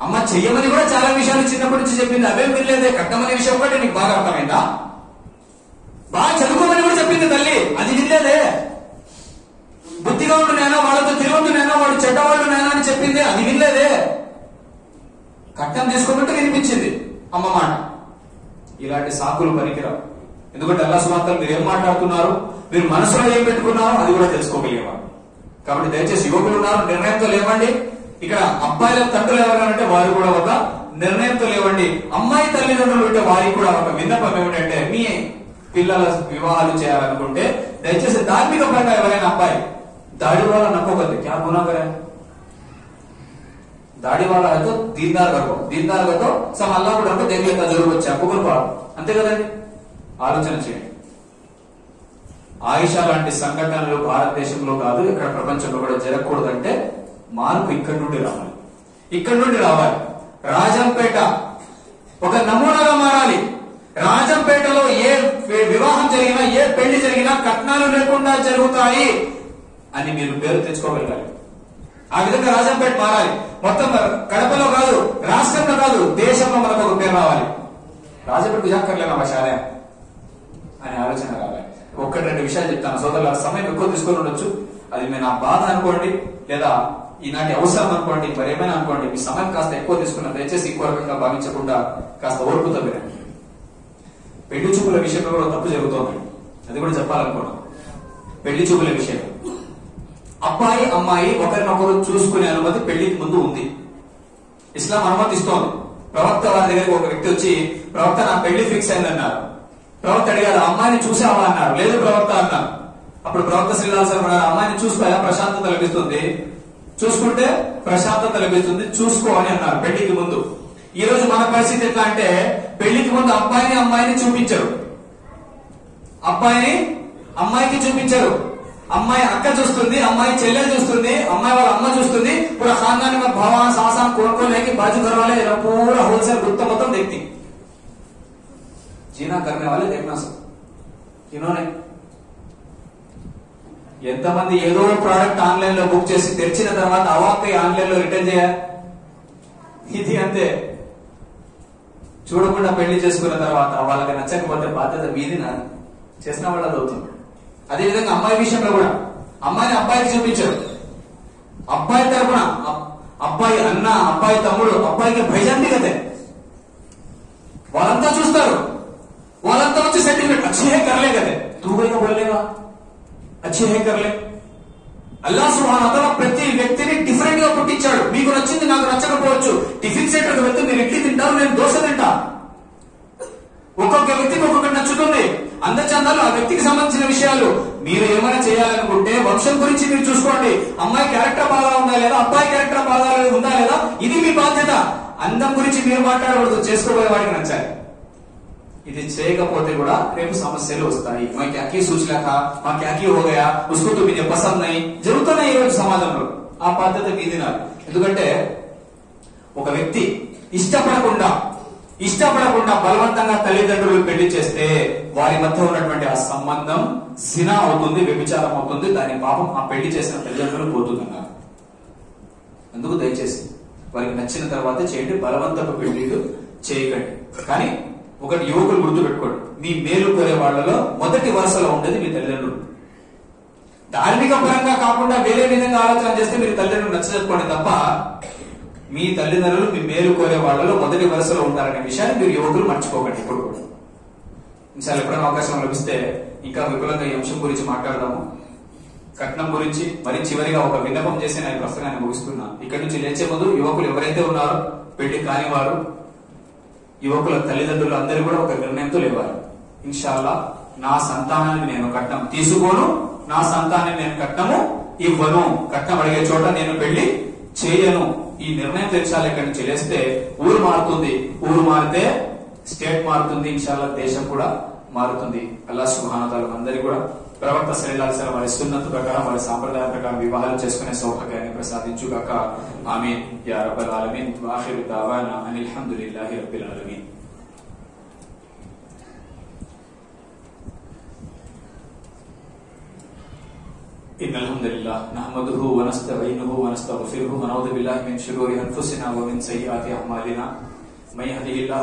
అమ్మ చెయ్యమని కూడా చాలా విషయాలు చిన్నప్పటి నుంచి చెప్పింది అవే వినలేదే కట్టమనే విషయం ఒకటి నీకు బాగా అర్థమైందా బాగా చదువుకోమని కూడా చెప్పింది తల్లి. అది వినలేదే బుద్ధిగా ఉండు వాళ్ళతో తిరగద్దు నేనా వాడు చెడ్డవాళ్ళు నేనా అని చెప్పింది. అది వినలేదే. కట్టం తీసుకోమంటే వినిపించింది అమ్మ మాట. ఇలాంటి సాకులు పనికిరావు. ఎందుకంటే అల్లా సుమార్తలు మీరు ఏం మాట్లాడుతున్నారు? మీరు మనసులో ఏం పెట్టుకున్నారో అది కూడా తెలుసుకోగలిగేవారు. కాబట్టి దయచేసి యువకులు ఉన్నారు నిర్ణయంతో లేవండి. ఇక్కడ అబ్బాయిల తండ్రులు ఎవరంటే వారు కూడా ఒక నిర్ణయంతో లేవండి. అమ్మాయి తల్లిదండ్రులు ఉంటే వారికి కూడా ఒక విన్నపం ఏమిటంటే మీ పిల్లల వివాహాలు చేయాలనుకుంటే దయచేసి ధార్మిక పరంగా ఎవరైనా అబ్బాయి దాడి వాళ్ళ నమ్మకూడదు. క్యా గుణం దాడి వాళ్ళతో దీందార్ వరకు దీందార్ వరకు సమ అల్లా కూడా అంటే దగ్గర యొక్క జరుగు వచ్చే? అంతే కదండి? ఆలోచన చేయండి. ఆయుష లాంటి సంఘటనలు భారతదేశంలో కాదు ఇక్కడ ప్రపంచంలో కూడా జరగకూడదంటే మార్పు ఇక్కడి నుండి రావాలి. ఇక్కడి నుండి రావాలి. రాజంపేట ఒక నమూనాగా మారాలి. రాజంపేటలో ఏ వివాహం జరిగినా ఏ పెళ్ళి జరిగినా కట్నాలు లేకుండా జరుగుతాయి అని మీరు పేరు తెచ్చుకోగలగాలి. ఆ విధంగా రాజంపేట మారాలి. మొత్తం కడపలో కాదు రాష్ట్రంలో కాదు దేశంలో మనకు ఒక పేరు రావాలి. రాజంపేట విజాకర్లేనా భాషాలే అనే ఆలోచన రావాలి. ఒక్కటి రెండు విషయాలు చెప్తాను. సోదరుల సమయం ఎక్కువ తీసుకొని ఉండొచ్చు. అది మీ నా బాధ అనుకోండి లేదా ఈనాటి అవసరం అనుకోండి మరేమైనా ఏమైనా అనుకోండి మీ సమయం కాస్త ఎక్కువ తీసుకున్న దయచేసి ఇంకో రకంగా భావించకుండా కాస్త ఓర్పుతో వినండి. పెళ్ళి చూపుల విషయంలో కూడా తప్పు జరుగుతోంది. అది కూడా చెప్పాలనుకున్నాం పెళ్ళి చూపుల విషయం. అబ్బాయి అమ్మాయి ఒకరినొకరు చూసుకునే అనుమతి పెళ్ళికి ముందు ఉంది. ఇస్లాం అనుమతిస్తోంది ప్రవక్త వారి దగ్గరికి ఒక వ్యక్తి వచ్చి ప్రవక్త నా పెళ్ళి ఫిక్స్ అయిందన్నారు. ప్రవక్త అడిగారు అమ్మాయిని చూసావా? అన్నారు. లేదు ప్రవక్త అన్నారు. అప్పుడు ప్రవక్త శ్రీలాల్ అన్నారు అమ్మాయిని చూసుకోయా ప్రశాంతత లభిస్తుంది. చూసుకుంటే ప్రశాంతత లభిస్తుంది. చూసుకో అని అన్నారు పెళ్ళికి ముందు. ఈ రోజు మన పరిస్థితి ఎట్లా అంటే పెళ్లికి ముందు అబ్బాయిని అమ్మాయిని చూపించరు అబ్బాయిని అమ్మాయికి చూపించరు అమ్మాయి అక్క చూస్తుంది అమ్మాయి చెల్లెలు చూస్తుంది అమ్మాయి వాళ్ళ అమ్మ చూస్తుంది पूरा खानदान में भगवान सासा कौन कौन है कि बाजू घर वाले ये लोग पूरा होलसेल गुत्ता మొత్తం देखती जीना करने वाले देखना सब इन्होंने ఎంతమంది ఏదో ప్రోడక్ట్ ఆన్లైన్ లో బుక్ చేసి తెరిచిన తర్వాత అవాక్కై ఆన్లైన్ లో రిటర్న్ చేయాలి ఇది అంతే చూడకుండా పెళ్ళి చేసుకున్న తర్వాత వాళ్ళకి నచ్చకపోతే బాధ్యత మీది నాది. చేసిన వాళ్ళది అవుతుంది అదేవిధంగా అమ్మాయి విషయంలో కూడా. అమ్మాయిని అబ్బాయికి చూపించారు. అబ్బాయి తరపున అబ్బాయి అన్న అబ్బాయి తమ్ముడు అబ్బాయికి భయజంతి కదే వాళ్ళంతా చూస్తారు. వాళ్ళంతా వచ్చి సెంటిమెంట్ అచ్చే హే కర్లే కదే. తూ భయ్యా బోలేగా అచ్చే హే కర్లే. అల్లా సుహాన్ అతను ప్రతి వ్యక్తిని డిఫరెంట్గా పుట్టించాడు మీకు నచ్చింది నాకు నచ్చకపోవచ్చు. టిఫిన్ సెంటర్ వెళ్తే మీరు ఇడ్లీ తింటారు నేను దోశ తింటా. ఒక్కొక్క వ్యక్తికి ఒక్కొక్కటి నచ్చుతుంది. అందచందాలు ఆ వ్యక్తికి సంబంధించిన విషయాలు. మీరు ఏమైనా చేయాలనుకుంటే వంశం గురించి మీరు చూసుకోండి. అమ్మాయి క్యారెక్టర్ బాగా ఉందా లేదా? అబ్బాయి క్యారెక్టర్ బాగా ఉందా లేదా? ఇది మీ బాధ్యత. అందం గురించి మీరు మాట్లాడకూడదు. చేసుకోబోయే వాడికి నచ్చాలి. ఇది చేయకపోతే కూడా రేపు సమస్యలు వస్తాయి. మా క్యాకీ సూచలేక మా క్యాకీ హోగయా ఉస్కు తో మీదే పసంద్ నై జరుగుతున్నాయి ఈ రోజు సమాజంలో ఆ బాధ్యత మీది ఎందుకంటే ఒక వ్యక్తి ఇష్టపడకుండా ఇష్టపడకుండా బలవంతంగా తల్లిదండ్రులు పెళ్ళి చేస్తే వారి మధ్య ఉన్నటువంటి ఆ సంబంధం సినా అవుతుంది వ్యభిచారం అవుతుంది దాని పాపం ఆ పెళ్ళి చేసిన తల్లిదండ్రులు పోతుందన్నారు. అందుకు దయచేసి వారికి నచ్చిన తర్వాత చేయండి బలవంతపు పెళ్ళిళ్ళు చేయకండి. కానీ ఒకటి యువకులు గుర్తుపెట్టుకోండి. మీ మేలు కోరే వాళ్ళలో మొదటి వరుసలో ఉండేది మీ తల్లిదండ్రులు. ధార్మిక పరంగా కాకుండా వేరే విధంగా ఆలోచన చేస్తే మీరు తల్లిదండ్రులు నచ్చజెప్పుకోండి తప్ప మీ తల్లిదండ్రులు మీ మేలు కోరే వాళ్ళలో మొదటి వరుసలో ఉంటారనే విషయాన్ని మీరు యువకులు మర్చిపోకండి ఇప్పుడు కూడా. ఈసారి ఎప్పుడైనా అవకాశం లభిస్తే ఇంకా విపులంగా ఈ అంశం గురించి మాట్లాడదాము. కట్నం గురించి మరి చివరిగా ఒక విన్నపం చేసి నేను ఈ ప్రసంగాన్ని ముగిస్తున్నా. ఇక్కడి నుంచి లేచే ముందు యువకులు ఎవరైతే ఉన్నారో పెళ్ళి కానివారు యువకుల తల్లిదండ్రులు అందరూ కూడా ఒక నిర్ణయంతో లేవాలి. ఇన్షాల్లా నా సంతానాన్ని నేను కట్నం తీసుకోను. నా సంతానాన్ని నేను కట్నము ఇవ్వను. కట్నం అడిగే చోట నేను పెళ్ళి చేయను. ఈ నిర్ణయం తెచ్చాలి ఇక్కడ చెల్లిస్తే ఊరు మారుతుంది. ఊరు మారితే స్టేట్ మారుతుంది. ఇన్షాల్లా దేశం కూడా మారుతుంది. అల్లా సుహానతాలు అందరికీ కూడా ప్రవక్త శరీరాలు సరే వారి సున్నత ప్రకారం వారి సాంప్రదాయం ప్రకారం వివాహాలు చేసుకునే సౌభాగ్యాన్ని ప్రసాదించుగాక ఆమీన్ యా రబ్బల్ ఆలమీన్ వాఖిరు దావానా అనిల్ హమ్దులిల్లాహి రబ్బిల్ ఆలమీన్ إن الحمد لله نحمده ونستعينه ونستغفره ونعوذ بالله من شرور أنفسنا ومن سيئات أعمالنا من يهده الله